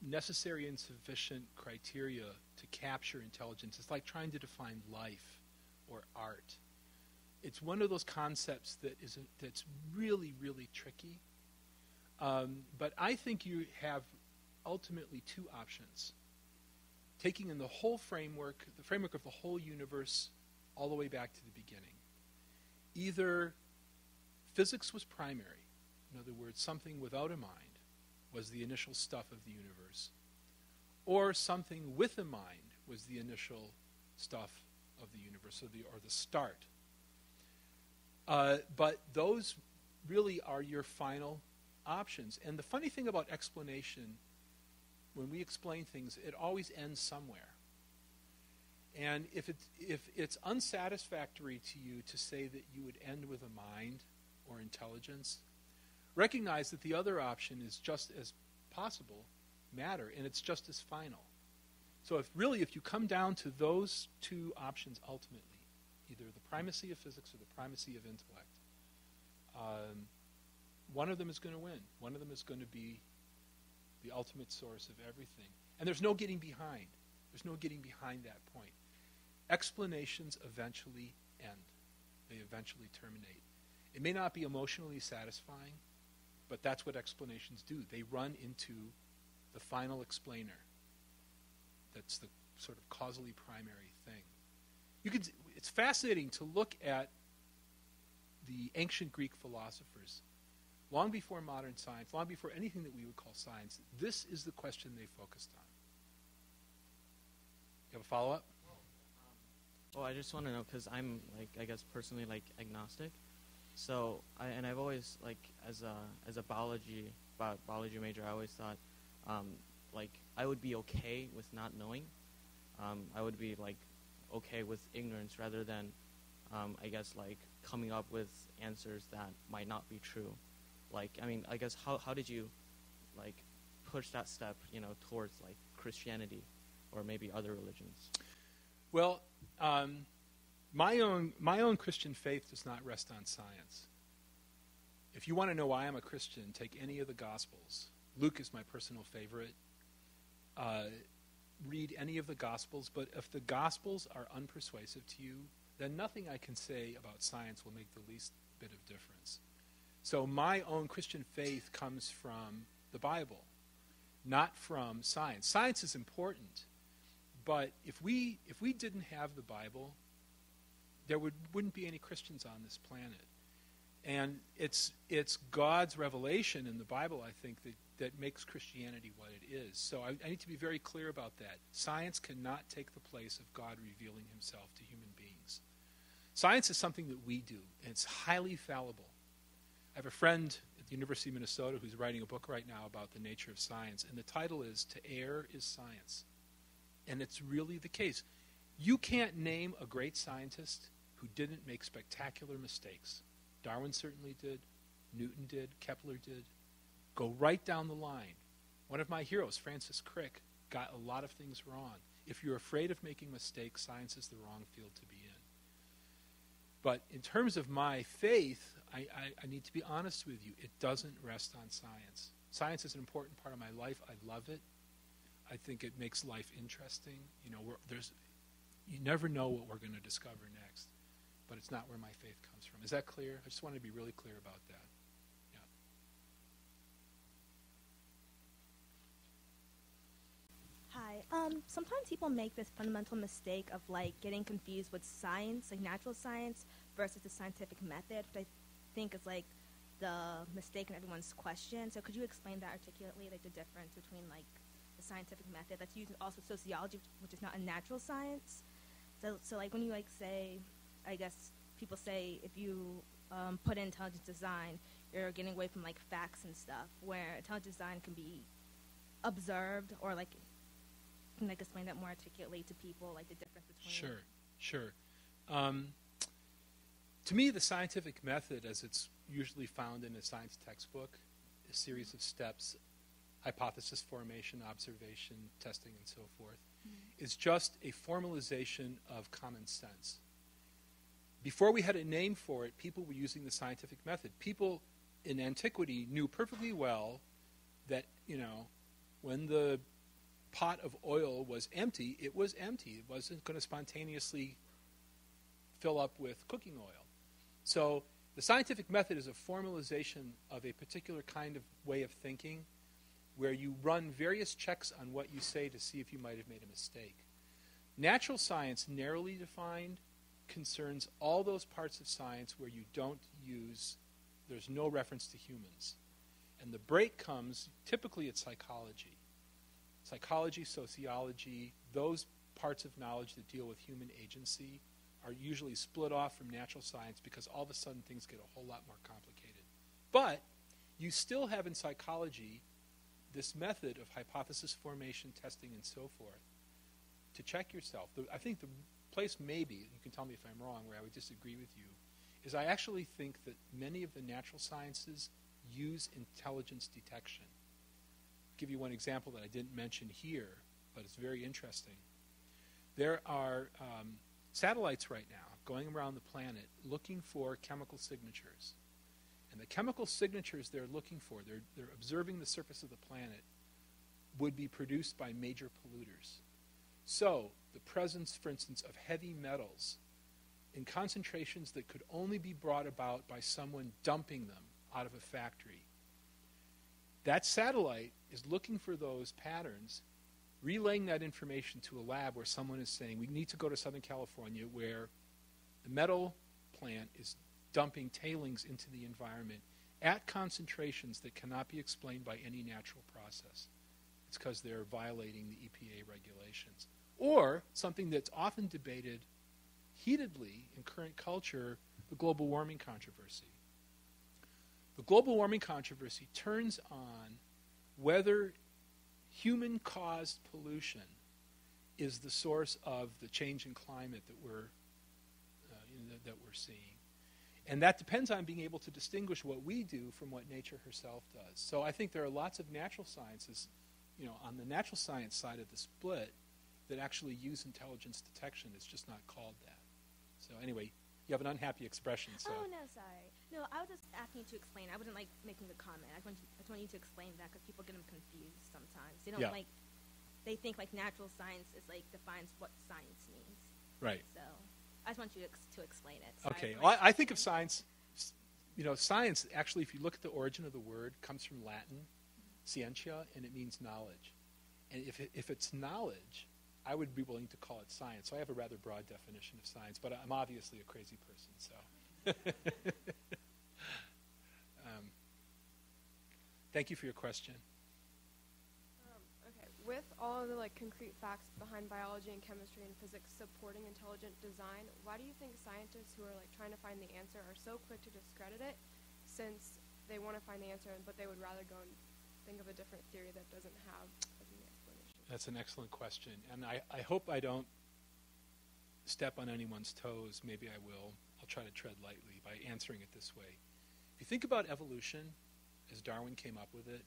necessary and sufficient criteria to capture intelligence. It's like trying to define life or art. It's one of those concepts that is that's really, really tricky. Um, but I think you have ultimately two options. Taking in the whole framework, the framework of the whole universe, all the way back to the beginning. Either physics was primary, in other words, something without a mind, was the initial stuff of the universe, or something with a mind was the initial stuff of the universe, or the, or the start. Uh, but those really are your final options. And the funny thing about explanation, when we explain things, it always ends somewhere. And if it's, if it's unsatisfactory to you to say that you would end with a mind or intelligence, recognize that the other option is just as possible matter and it's just as final. So if really if you come down to those two options ultimately, either the primacy of physics or the primacy of intellect, um, one of them is going to win. One of them is going to be the ultimate source of everything. And there's no getting behind. There's no getting behind that point. Explanations eventually end. They eventually terminate. It may not be emotionally satisfying, but that's what explanations do. They run into the final explainer. That's the sort of causally primary thing. You could, it's fascinating to look at the ancient Greek philosophers. Long before modern science, long before anything that we would call science, this is the question they focused on. You have a follow up? Um, well, I just want to know because I'm like I guess personally like agnostic, so I and I've always like as a as a biology bi- biology major I always thought um, like I would be okay with not knowing. Um, I would be like okay with ignorance rather than um, I guess like coming up with answers that might not be true. Like I mean I guess how how did you like push that step you know towards like Christianity or maybe other religions? Well, um, my own my own Christian faith does not rest on science. If you want to know why I'm a Christian, take any of the Gospels. Luke is my personal favorite. Uh, read any of the Gospels, but if the Gospels are unpersuasive to you, then nothing I can say about science will make the least bit of difference. So my own Christian faith comes from the Bible, not from science. Science is important, but if we if we didn't have the Bible, there would wouldn't be any Christians on this planet. And it's it's God's revelation in the Bible, I think, that, that makes Christianity what it is. So I, I need to be very clear about that. Science cannot take the place of God revealing himself to human beings. Science is something that we do, and it's highly fallible. I have a friend at the University of Minnesota who's writing a book right now about the nature of science, and the title is To Err is Science. And it's really the case. You can't name a great scientist who didn't make spectacular mistakes. Darwin certainly did, Newton did, Kepler did. Go right down the line. One of my heroes, Francis Crick, got a lot of things wrong. If you're afraid of making mistakes, science is the wrong field to be in. But in terms of my faith, I, I, I, need to be honest with you. It doesn't rest on science. Science is an important part of my life. I love it. I think it makes life interesting. You know, there's, you never know what we're going to discover next but it's not where my faith comes from. Is that clear? I just want to be really clear about that. Yeah. Hi. Um, sometimes people make this fundamental mistake of like getting confused with science, like natural science, versus the scientific method, which I think is like the mistake in everyone's question. So could you explain that articulately, like the difference between like the scientific method that's used in also sociology, which is not a natural science. So, so like when you like say I guess people say if you um, put in intelligent design, you're getting away from like facts and stuff. Where intelligent design can be observed or like can like explain that more articulately to people, like the difference between. Sure, sure. Um, to me, the scientific method, as it's usually found in a science textbook, a series of steps, hypothesis formation, observation, testing, and so forth, mm-hmm. is just a formalization of common sense. Before we had a name for it, people were using the scientific method. People in antiquity knew perfectly well that, you know, when the pot of oil was empty, it was empty. It wasn't going to spontaneously fill up with cooking oil. So the scientific method is a formalization of a particular kind of way of thinking where you run various checks on what you say to see if you might have made a mistake. Natural science, narrowly defined, concerns all those parts of science where you don't use, there's no reference to humans. And the break comes typically at psychology. Psychology, sociology, those parts of knowledge that deal with human agency are usually split off from natural science because all of a sudden things get a whole lot more complicated. But you still have in psychology this method of hypothesis formation, testing, and so forth to check yourself. I think the place maybe, you can tell me if I'm wrong, where I would disagree with you, is I actually think that many of the natural sciences use intelligence detection. I'll give you one example that I didn't mention here, but it's very interesting. There are um, satellites right now going around the planet looking for chemical signatures. And the chemical signatures they're looking for, they're, they're observing the surface of the planet, would be produced by major polluters. So, the presence, for instance, of heavy metals in concentrations that could only be brought about by someone dumping them out of a factory. That satellite is looking for those patterns, relaying that information to a lab where someone is saying, we need to go to Southern California where the metal plant is dumping tailings into the environment at concentrations that cannot be explained by any natural process. It's because they're violating the EPA regulations. Or something that's often debated heatedly in current culture the global warming controversy. The global warming controversy turns on whether human caused pollution is the source of the change in climate that we're, uh, that we're seeing. And that depends on being able to distinguish what we do from what nature herself does. So I think there are lots of natural sciences, you know, on the natural science side of the split that actually use intelligence detection. It's just not called that. So anyway, you have an unhappy expression. So. Oh no, sorry. No, I was just asking you to explain. I wasn't like making the comment. I want, you, I want you to explain that because people get them confused sometimes. They don't yeah. like. They think like natural science is like defines what science means. Right. So. I just want you to, ex- to explain it. Okay. Well, I, I think of science, you know, science, actually, if you look at the origin of the word, comes from Latin, scientia, and it means knowledge. And if, it, if it's knowledge, I would be willing to call it science. So I have a rather broad definition of science, but I'm obviously a crazy person, so. um, thank you for your question. Um, okay, with all of the like concrete facts behind biology and chemistry and physics supporting intelligent design, why do you think scientists who are like trying to find the answer are so quick to discredit it, since they want to find the answer, but they would rather go and think of a different theory that doesn't have? That's an excellent question. And I, I hope I don't step on anyone's toes. Maybe I will. I'll try to tread lightly by answering it this way. If you think about evolution as Darwin came up with it,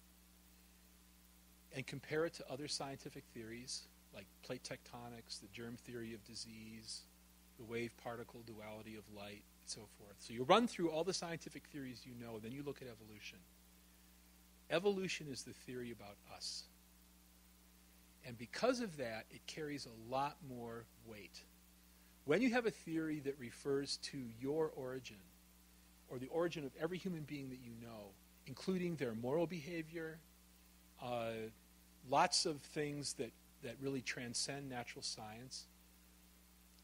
and compare it to other scientific theories like plate tectonics, the germ theory of disease, the wave particle duality of light, and so forth. So you run through all the scientific theories you know, then you look at evolution. Evolution is the theory about us. And because of that, it carries a lot more weight. When you have a theory that refers to your origin, or the origin of every human being that you know, including their moral behavior, uh, lots of things that, that really transcend natural science,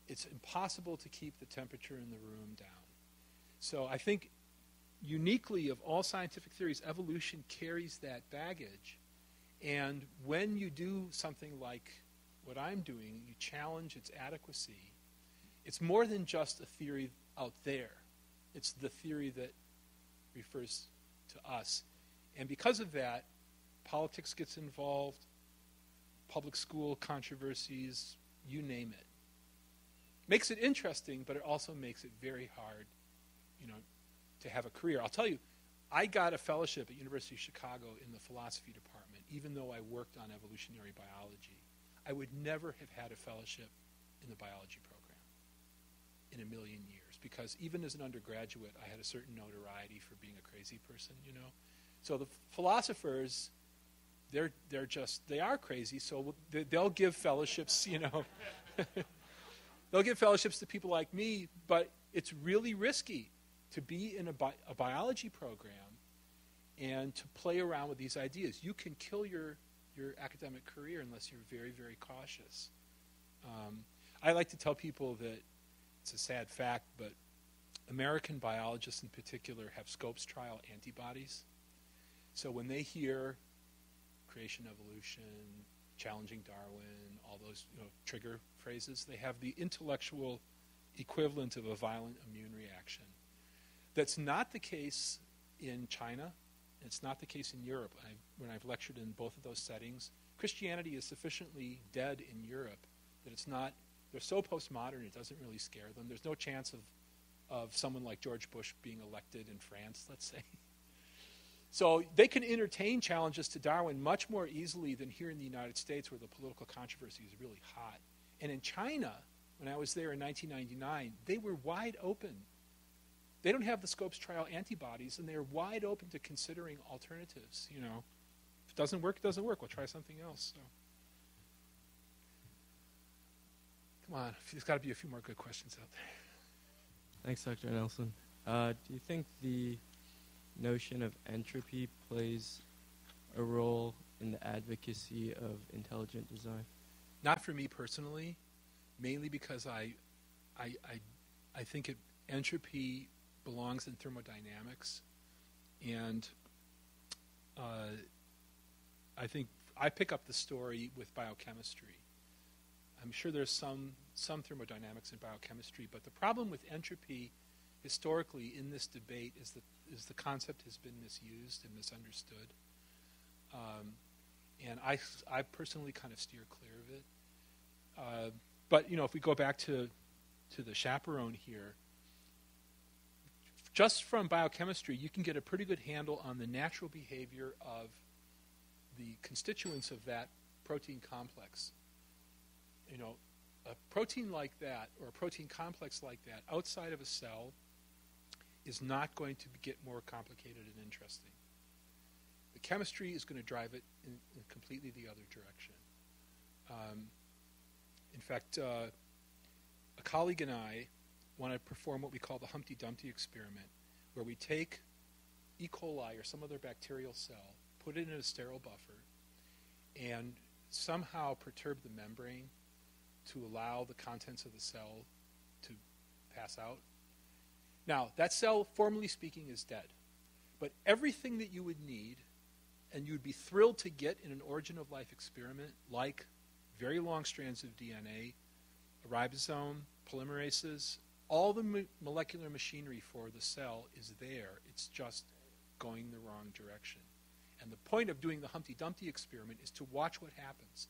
it's impossible to keep the temperature in the room down. So I think uniquely of all scientific theories, evolution carries that baggage. And when you do something like what I'm doing, you challenge its adequacy, it's more than just a theory out there. It's the theory that refers to us. And because of that, politics gets involved, public school controversies, you name it. Makes it interesting, but it also makes it very hard, you know, to have a career. I'll tell you, I got a fellowship at University of Chicago in the philosophy department, even though I worked on evolutionary biology. I would never have had a fellowship in the biology program in a million years because even as an undergraduate, I had a certain notoriety for being a crazy person, you know. So the philosophers, they're they're just they are crazy. So they- they'll give fellowships, you know. they'll give fellowships to people like me, but it's really risky to be in a, bi- a biology program and to play around with these ideas. You can kill your your academic career unless you're very very cautious. Um, I like to tell people that it's a sad fact, but American biologists in particular have Scopes trial antibodies. So when they hear creation, evolution, challenging Darwin, all those you know, trigger phrases, they have the intellectual equivalent of a violent immune reaction. That's not the case in China. It's not the case in Europe. I've, when I've lectured in both of those settings, Christianity is sufficiently dead in Europe that it's not. They're so postmodern, it doesn't really scare them. There's no chance of of someone like George Bush being elected in France, let's say. So they can entertain challenges to Darwin much more easily than here in the United States, where the political controversy is really hot. And in China, when I was there in 1999, they were wide open. They don't have the Scopes trial antibodies, and they're wide open to considering alternatives. You know, if it doesn't work, it doesn't work. We'll try something else. So. Come on, there's got to be a few more good questions out there. Thanks, Dr. Nelson. Uh, do you think the notion of entropy plays a role in the advocacy of intelligent design? Not for me personally, mainly because I, I, I, I think it, entropy belongs in thermodynamics, and uh, I think I pick up the story with biochemistry. I'm sure there's some some thermodynamics in biochemistry, but the problem with entropy historically in this debate is that is the concept has been misused and misunderstood. Um, and I, I personally kind of steer clear of it. Uh, but you know, if we go back to to the chaperone here, just from biochemistry, you can get a pretty good handle on the natural behavior of the constituents of that protein complex. You know, a protein like that, or a protein complex like that, outside of a cell, is not going to get more complicated and interesting. The chemistry is going to drive it in, in completely the other direction. Um, in fact, uh, a colleague and I want to perform what we call the Humpty Dumpty experiment, where we take E. coli or some other bacterial cell, put it in a sterile buffer, and somehow perturb the membrane to allow the contents of the cell to pass out. Now, that cell, formally speaking, is dead. But everything that you would need, and you'd be thrilled to get in an origin of life experiment, like very long strands of DNA, a ribosome, polymerases, all the mo- molecular machinery for the cell is there. It's just going the wrong direction. And the point of doing the Humpty Dumpty experiment is to watch what happens.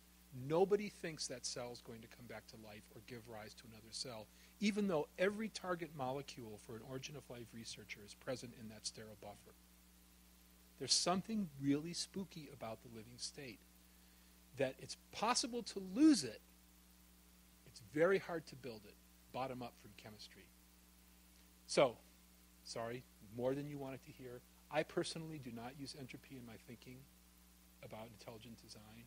Nobody thinks that cell is going to come back to life or give rise to another cell, even though every target molecule for an origin of life researcher is present in that sterile buffer. There's something really spooky about the living state. That it's possible to lose it, it's very hard to build it, bottom up from chemistry. So, sorry, more than you wanted to hear. I personally do not use entropy in my thinking about intelligent design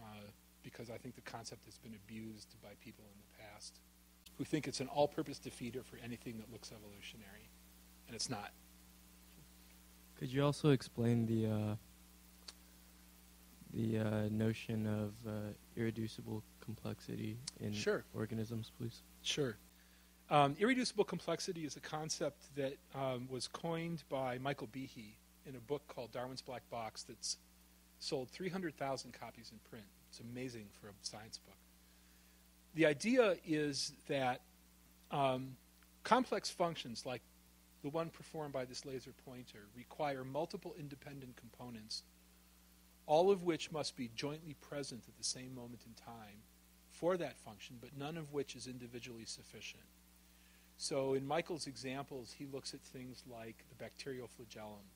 uh, because I think the concept has been abused by people in the past who think it's an all purpose defeater for anything that looks evolutionary, and it's not. Could you also explain the uh, the uh, notion of uh, irreducible complexity in Sure. organisms, please? Sure. Um, irreducible complexity is a concept that um, was coined by Michael Behe in a book called Darwin's Black Box that's sold 300,000 copies in print. It's amazing for a science book. The idea is that um, complex functions like the one performed by this laser pointer require multiple independent components, all of which must be jointly present at the same moment in time for that function, but none of which is individually sufficient. So in Michael's examples, he looks at things like the bacterial flagellum.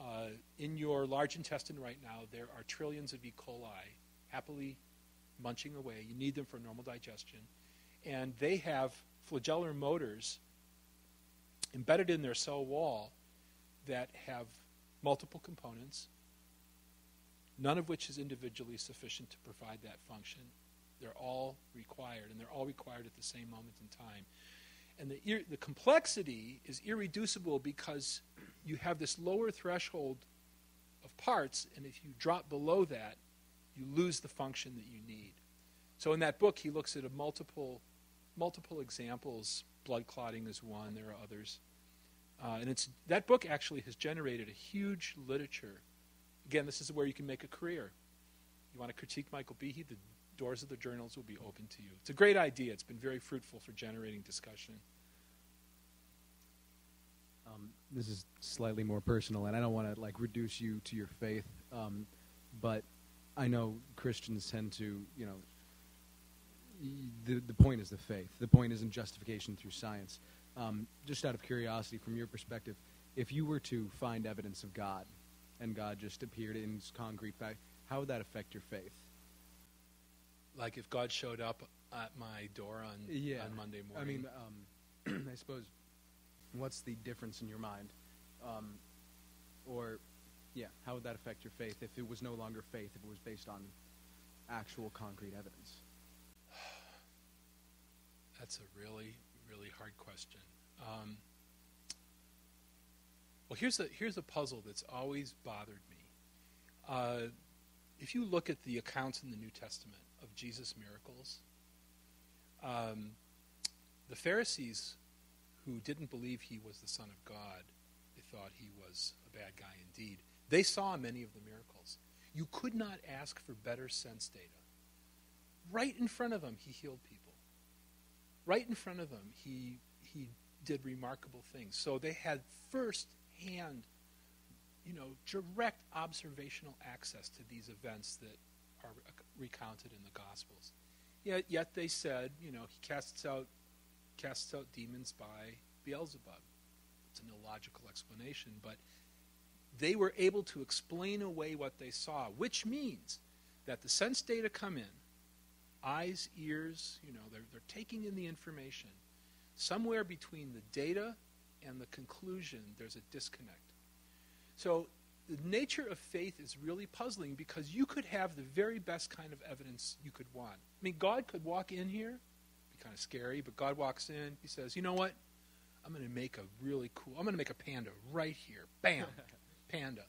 Uh, in your large intestine right now, there are trillions of E. coli happily munching away. You need them for normal digestion. And they have flagellar motors embedded in their cell wall that have multiple components, none of which is individually sufficient to provide that function. They're all required, and they're all required at the same moment in time. And the, ir- the complexity is irreducible because you have this lower threshold of parts, and if you drop below that, you lose the function that you need. So in that book, he looks at a multiple, multiple examples. Blood clotting is one. There are others, uh, and it's that book actually has generated a huge literature. Again, this is where you can make a career. You want to critique Michael Behe? The doors of the journals will be open to you. It's a great idea. It's been very fruitful for generating discussion. Um, this is slightly more personal, and I don't want to like reduce you to your faith, um, but I know Christians tend to, you know, the the point is the faith. The point isn't justification through science. Um, just out of curiosity, from your perspective, if you were to find evidence of God, and God just appeared in concrete fact, how would that affect your faith? Like if God showed up at my door on, Yeah. on Monday morning. I mean, um, I suppose, what's the difference in your mind? Um, or, yeah, how would that affect your faith if it was no longer faith, if it was based on actual concrete evidence? That's a really, really hard question. Um, well, here's a here's a puzzle that's always bothered me. Uh, if you look at the accounts in the New Testament of Jesus' miracles, um, the Pharisees who didn't believe he was the Son of God, they thought he was a bad guy indeed. They saw many of the miracles. You could not ask for better sense data. Right in front of them, he healed people right in front of them, he he did remarkable things. So they had first hand, you know, direct observational access to these events that are recounted in the Gospels. Yet, yet they said, you know, he casts out casts out demons by Beelzebub. It's an illogical explanation, but they were able to explain away what they saw, which means that the sense data come in, eyes, ears, you know, they're, they're taking in the information. Somewhere between the data and the conclusion, there's a disconnect. So the nature of faith is really puzzling because you could have the very best kind of evidence you could want. I mean, God could walk in here be kind of scary, but God walks in. He says, You know what? I'm going to make a really cool, I'm going to make a panda right here. Bam! panda.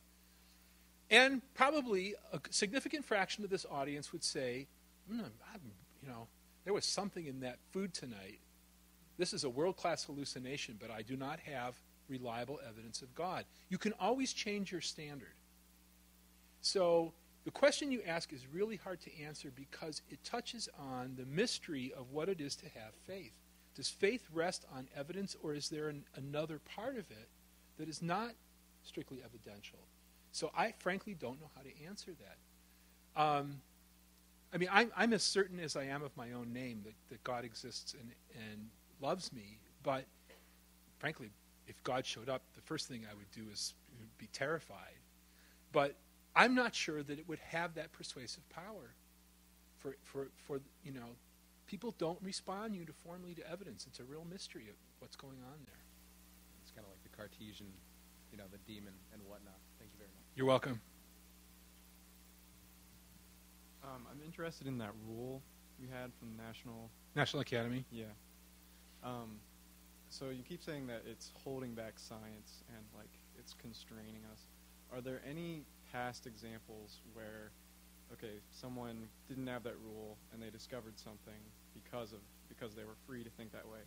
And probably a significant fraction of this audience would say, mm, you know, there was something in that food tonight. This is a world class hallucination, but I do not have reliable evidence of God. You can always change your standard. So the question you ask is really hard to answer because it touches on the mystery of what it is to have faith. Does faith rest on evidence, or is there an, another part of it that is not strictly evidential? So I frankly don't know how to answer that. Um, I mean, I'm, I'm, as certain as I am of my own name that, that God exists and, and loves me, but frankly, if God showed up, the first thing I would do is be terrified. But I'm not sure that it would have that persuasive power. For, for, for you know, people don't respond uniformly to evidence. It's a real mystery of what's going on there. It's kind of like the Cartesian, you know, the demon and whatnot. Thank you very much. You're welcome. Um, I'm interested in that rule you had from the National National Academy. Yeah. So you keep saying that it's holding back science and like it's constraining us. Are there any past examples where, okay, someone didn't have that rule and they discovered something because of because they were free to think that way,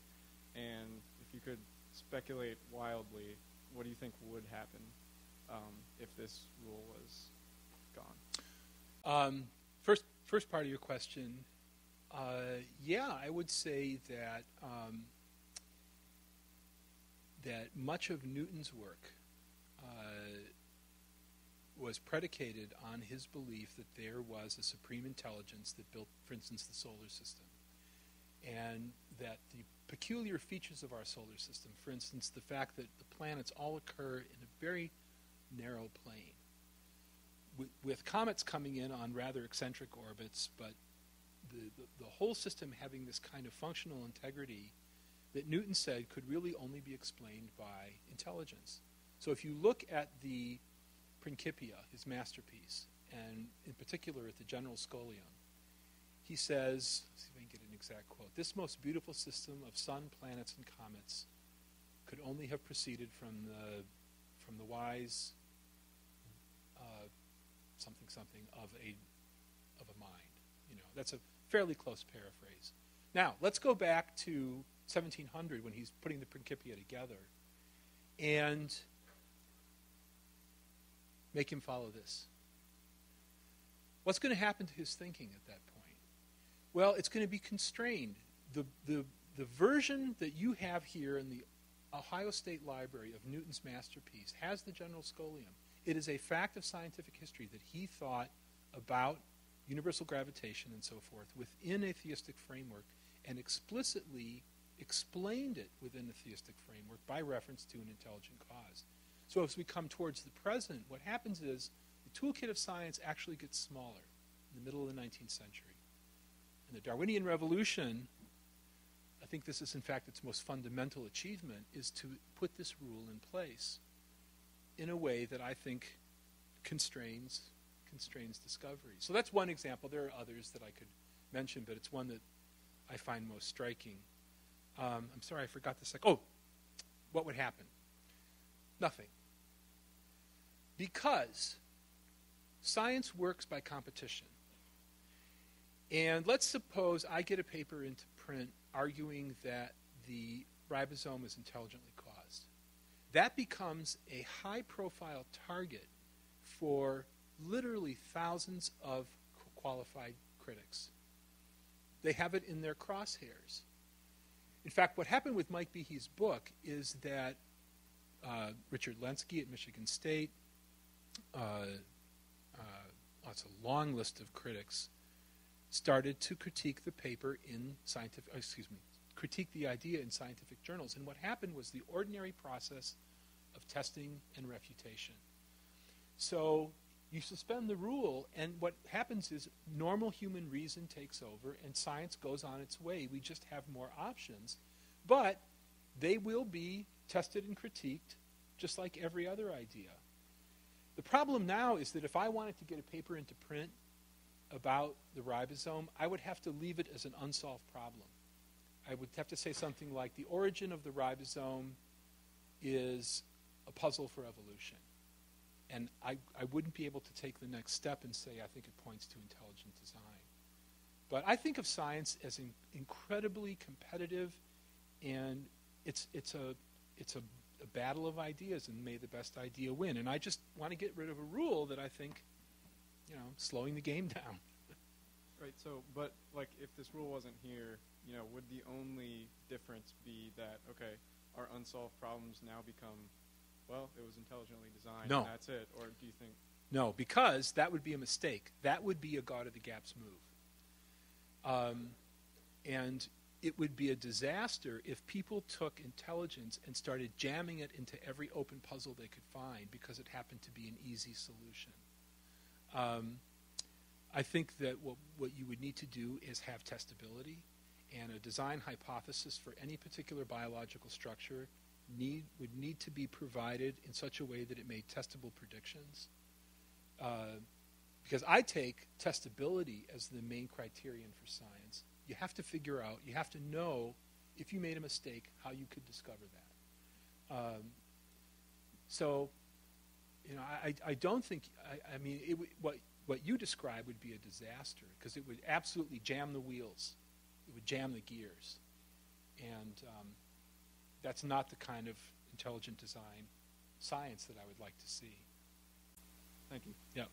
and if you could speculate wildly, what do you think would happen um, if this rule was gone? Um, first, first part of your question, uh, yeah, I would say that um, that much of Newton's work uh, was predicated on his belief that there was a supreme intelligence that built, for instance, the solar system, and that the peculiar features of our solar system, for instance, the fact that the planets all occur in a very narrow plane, with, with comets coming in on rather eccentric orbits, but the, the, the whole system having this kind of functional integrity that Newton said could really only be explained by intelligence. So if you look at the Principia, his masterpiece, and in particular at the General Scholium, he says, see if I can get an exact quote, this most beautiful system of sun, planets, and comets could only have proceeded from the, from the wise uh, something something of a, of a mind. You know, that's a fairly close paraphrase. Now, let's go back to 1700 when he's putting the Principia together and make him follow this. What's going to happen to his thinking at that point? Well, it's going to be constrained. The, the, the version that you have here in the Ohio State Library of Newton's masterpiece has the general scholium. It is a fact of scientific history that he thought about universal gravitation and so forth within a theistic framework and explicitly explained it within a theistic framework by reference to an intelligent cause. So as we come towards the present, what happens is the toolkit of science actually gets smaller in the middle of the 19th century. And the Darwinian revolution, I think this is in fact its most fundamental achievement, is to put this rule in place in a way that I think constrains constrains discovery. So that's one example. There are others that I could mention, but it's one that I find most striking. Um, I'm sorry, I forgot the second. Oh, what would happen? Nothing. Because science works by competition. And let's suppose I get a paper into print arguing that the ribosome is intelligently caused. That becomes a high profile target for literally thousands of qualified critics. They have it in their crosshairs. In fact, what happened with Mike Behe's book is that uh, Richard Lenski at Michigan State, uh, uh, a long list of critics, started to critique the paper in scientific, excuse me, critique the idea in scientific journals. And what happened was the ordinary process of testing and refutation. So you suspend the rule, and what happens is normal human reason takes over, and science goes on its way. We just have more options, but they will be tested and critiqued just like every other idea. The problem now is that if I wanted to get a paper into print about the ribosome, I would have to leave it as an unsolved problem. I would have to say something like the origin of the ribosome is a puzzle for evolution. And I, I wouldn't be able to take the next step and say I think it points to intelligent design. But I think of science as in, incredibly competitive, and it's, it's, a, it's a, a battle of ideas, and may the best idea win. And I just want to get rid of a rule that I think, you know, slowing the game down. Right. So, but like, if this rule wasn't here, you know, would the only difference be that okay, our unsolved problems now become, well, it was intelligently designed. No. And that's it. Or do you think? No, because that would be a mistake. That would be a God of the Gaps move. Um, and it would be a disaster if people took intelligence and started jamming it into every open puzzle they could find because it happened to be an easy solution. Um, I think that what, what you would need to do is have testability, and a design hypothesis for any particular biological structure need, would need to be provided in such a way that it made testable predictions. Uh, because I take testability as the main criterion for science. You have to figure out, you have to know if you made a mistake, how you could discover that. Um, so, you know, I, I don't think, I, I mean, it, what, what you describe would be a disaster because it would absolutely jam the wheels, it would jam the gears. And um, that's not the kind of intelligent design science that I would like to see. Thank you. Yeah.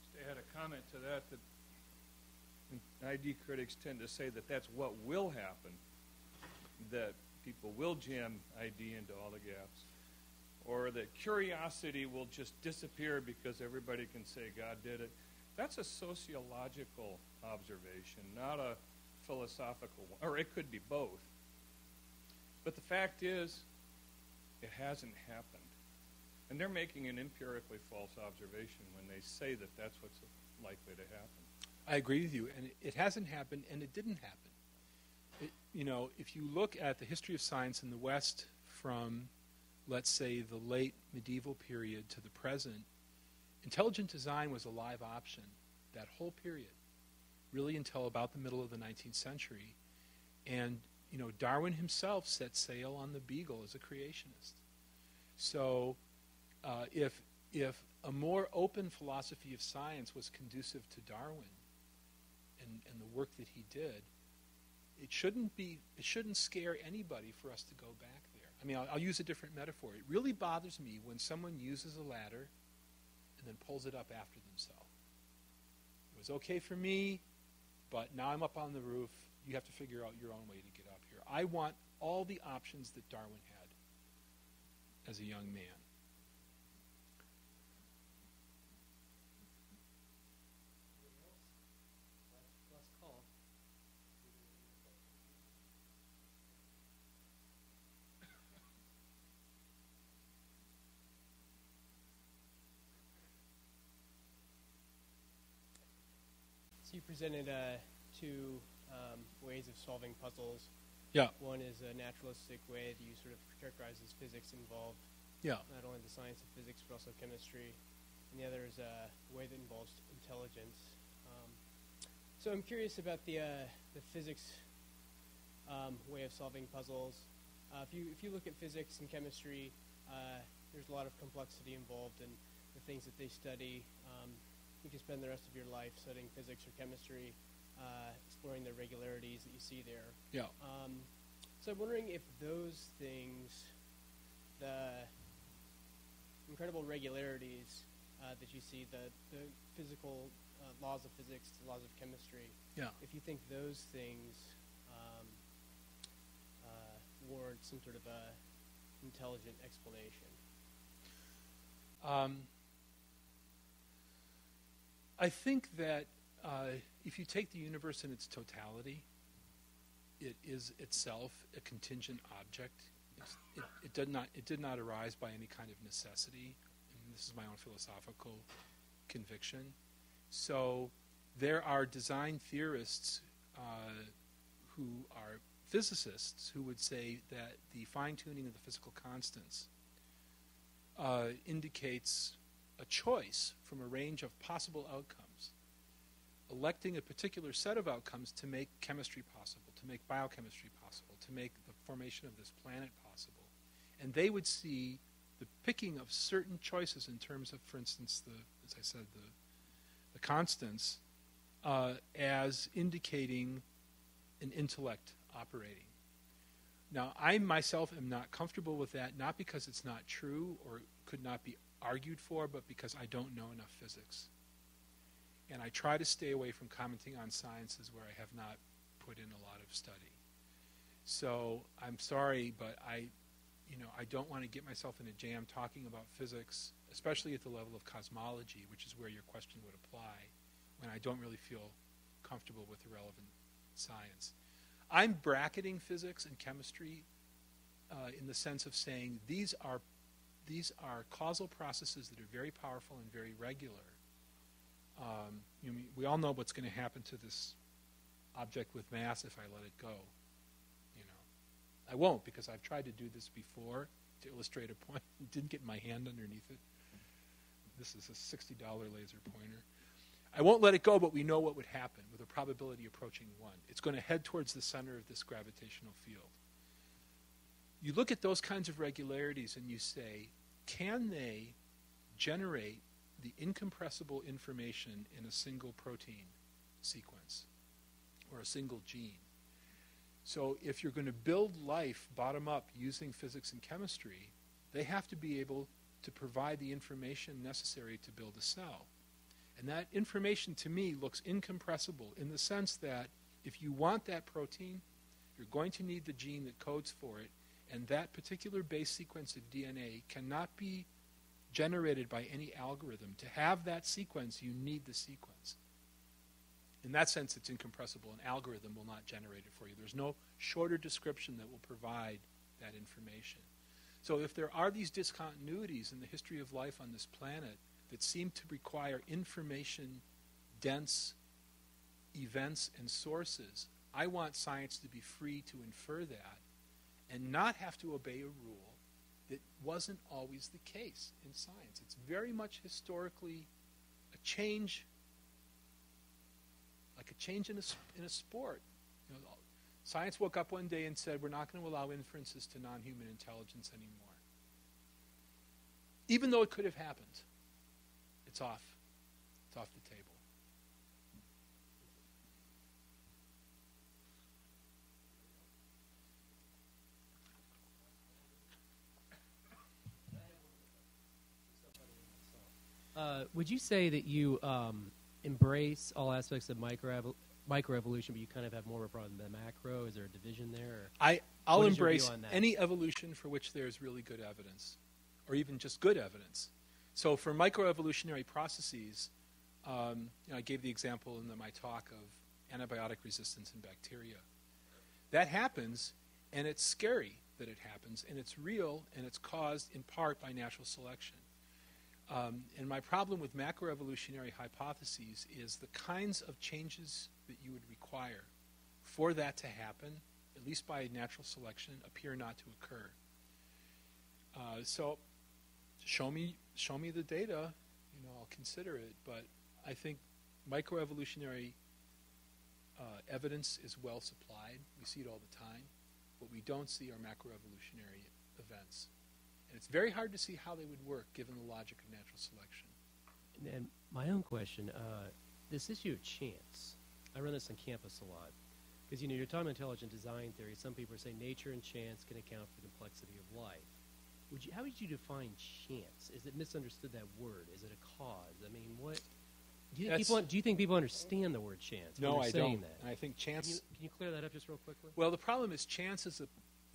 Just to add a comment to that, that ID critics tend to say that that's what will happen, that people will jam ID into all the gaps, or that curiosity will just disappear because everybody can say God did it. That's a sociological observation, not a philosophical one, or it could be both. But the fact is, it hasn't happened. And they're making an empirically false observation when they say that that's what's likely to happen. I agree with you, and it, hasn't happened, and it didn't happen. It, you know, if you look at the history of science in the West from, let's say, the late medieval period to the present, intelligent design was a live option that whole period, really until about the middle of the 19th century. And, you know, Darwin himself set sail on the Beagle as a creationist. So, uh, if, if a more open philosophy of science was conducive to Darwin and, and the work that he did, it shouldn't be it shouldn't scare anybody for us to go back there. I mean, I'll, I'll use a different metaphor. It really bothers me when someone uses a ladder and then pulls it up after themselves. It was okay for me, but now I'm up on the roof. You have to figure out your own way to get up here. I want all the options that Darwin had as a young man. So you presented uh, two um, ways of solving puzzles. Yeah. One is a naturalistic way that you sort of characterize as physics involved. Yeah. Not only the science of physics, but also chemistry. And the other is a way that involves intelligence. Um, so I'm curious about the uh, the physics um, way of solving puzzles. Uh, if you if you look at physics and chemistry, uh, there's a lot of complexity involved in the things that they study. Um, you can spend the rest of your life studying physics or chemistry, uh, exploring the regularities that you see there. Yeah. Um, so I'm wondering if those things, the incredible regularities uh, that you see, the, the physical uh, laws of physics, the laws of chemistry, Yeah. if you think those things um, uh, warrant some sort of a intelligent explanation. Um, I think that uh, if you take the universe in its totality, it is itself a contingent object. It, it, did not, it did not arise by any kind of necessity. And this is my own philosophical conviction. So there are design theorists uh, who are physicists who would say that the fine tuning of the physical constants uh, indicates a choice from a range of possible outcomes. electing a particular set of outcomes to make chemistry possible, to make biochemistry possible, to make the formation of this planet possible. And they would see the picking of certain choices in terms of, for instance, the, as I said, the, the constants, uh, as indicating an intellect operating. Now, I myself am not comfortable with that, not because it's not true or could not be argued for, but because I don't know enough physics. And I try to stay away from commenting on sciences where I have not put in a lot of study. So I'm sorry, but I, you know, I don't want to get myself in a jam talking about physics, especially at the level of cosmology, which is where your question would apply, when I don't really feel comfortable with the relevant science. I'm bracketing physics and chemistry uh, in the sense of saying these are these are causal processes that are very powerful and very regular. Um, you we all know what's going to happen to this object with mass if I let it go. You know, I won't because I've tried to do this before to illustrate a point didn't get my hand underneath it. This is a $60 laser pointer. I won't let it go, but we know what would happen with a probability approaching 1. It's going to head towards the center of this gravitational field. You look at those kinds of regularities and you say, can they generate the incompressible information in a single protein sequence or a single gene? So if you're going to build life bottom up using physics and chemistry, they have to be able to provide the information necessary to build a cell. And that information to me looks incompressible in the sense that if you want that protein, you're going to need the gene that codes for it, and that particular base sequence of DNA cannot be generated by any algorithm. To have that sequence, you need the sequence. In that sense, it's incompressible. An algorithm will not generate it for you. There's no shorter description that will provide that information. So if there are these discontinuities in the history of life on this planet, that seem to require information dense events and sources. I want science to be free to infer that and not have to obey a rule that wasn't always the case in science. It's very much historically a change, like a change in a, in a sport. You know, science woke up one day and said, we're not going to allow inferences to non human intelligence anymore. Even though it could have happened. It's off. It's off the table. Uh, would you say that you um, embrace all aspects of micro microevolution, but you kind of have more of a problem than the macro? Is there a division there? I I'll embrace any evolution for which there's really good evidence, or even just good evidence. So for microevolutionary processes, um, you know, I gave the example in the, my talk of antibiotic resistance in bacteria. That happens, and it's scary that it happens, and it's real, and it's caused in part by natural selection. Um, and my problem with macroevolutionary hypotheses is the kinds of changes that you would require for that to happen, at least by natural selection, appear not to occur. Uh, so show me show me the data, you know, I'll consider it. But I think microevolutionary uh, evidence is well supplied. We see it all the time. What we don't see are macroevolutionary events. And it's very hard to see how they would work given the logic of natural selection. And, and my own question uh, this issue of chance, I run this on campus a lot. Because, you know, you're talking intelligent design theory. Some people are saying nature and chance can account for the complexity of life. Would you, how would you define chance? Is it misunderstood that word? Is it a cause? I mean, what? Do you, think people, do you think people understand the word chance? No, I don't. That? I think chance. Can you, can you, clear that up just real quickly? Well, the problem is chance is a,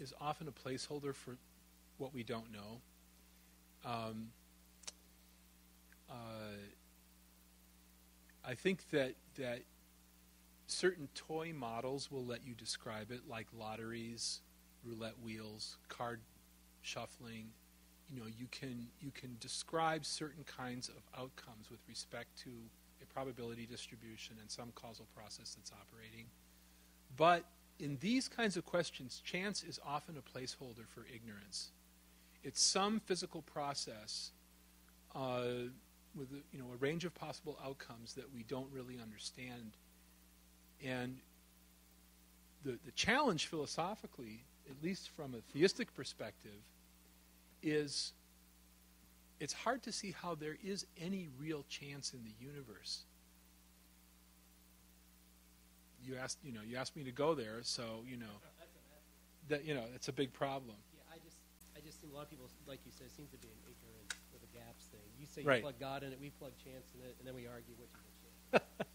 is often a placeholder for what we don't know. Um, uh, I think that that certain toy models will let you describe it, like lotteries, roulette wheels, card shuffling, you know, you can you can describe certain kinds of outcomes with respect to a probability distribution and some causal process that's operating. But in these kinds of questions, chance is often a placeholder for ignorance. It's some physical process uh, with a, you know a range of possible outcomes that we don't really understand, and the the challenge philosophically, at least from a theistic perspective, is it's hard to see how there is any real chance in the universe. You asked, you know, you asked me to go there, so you know that you know it's a big problem. Yeah, I just, I just think a lot of people, like you said, seem to be an ignorant with the gaps thing. You say Right. you plug God in it, we plug chance in it, and then we argue which is the chance.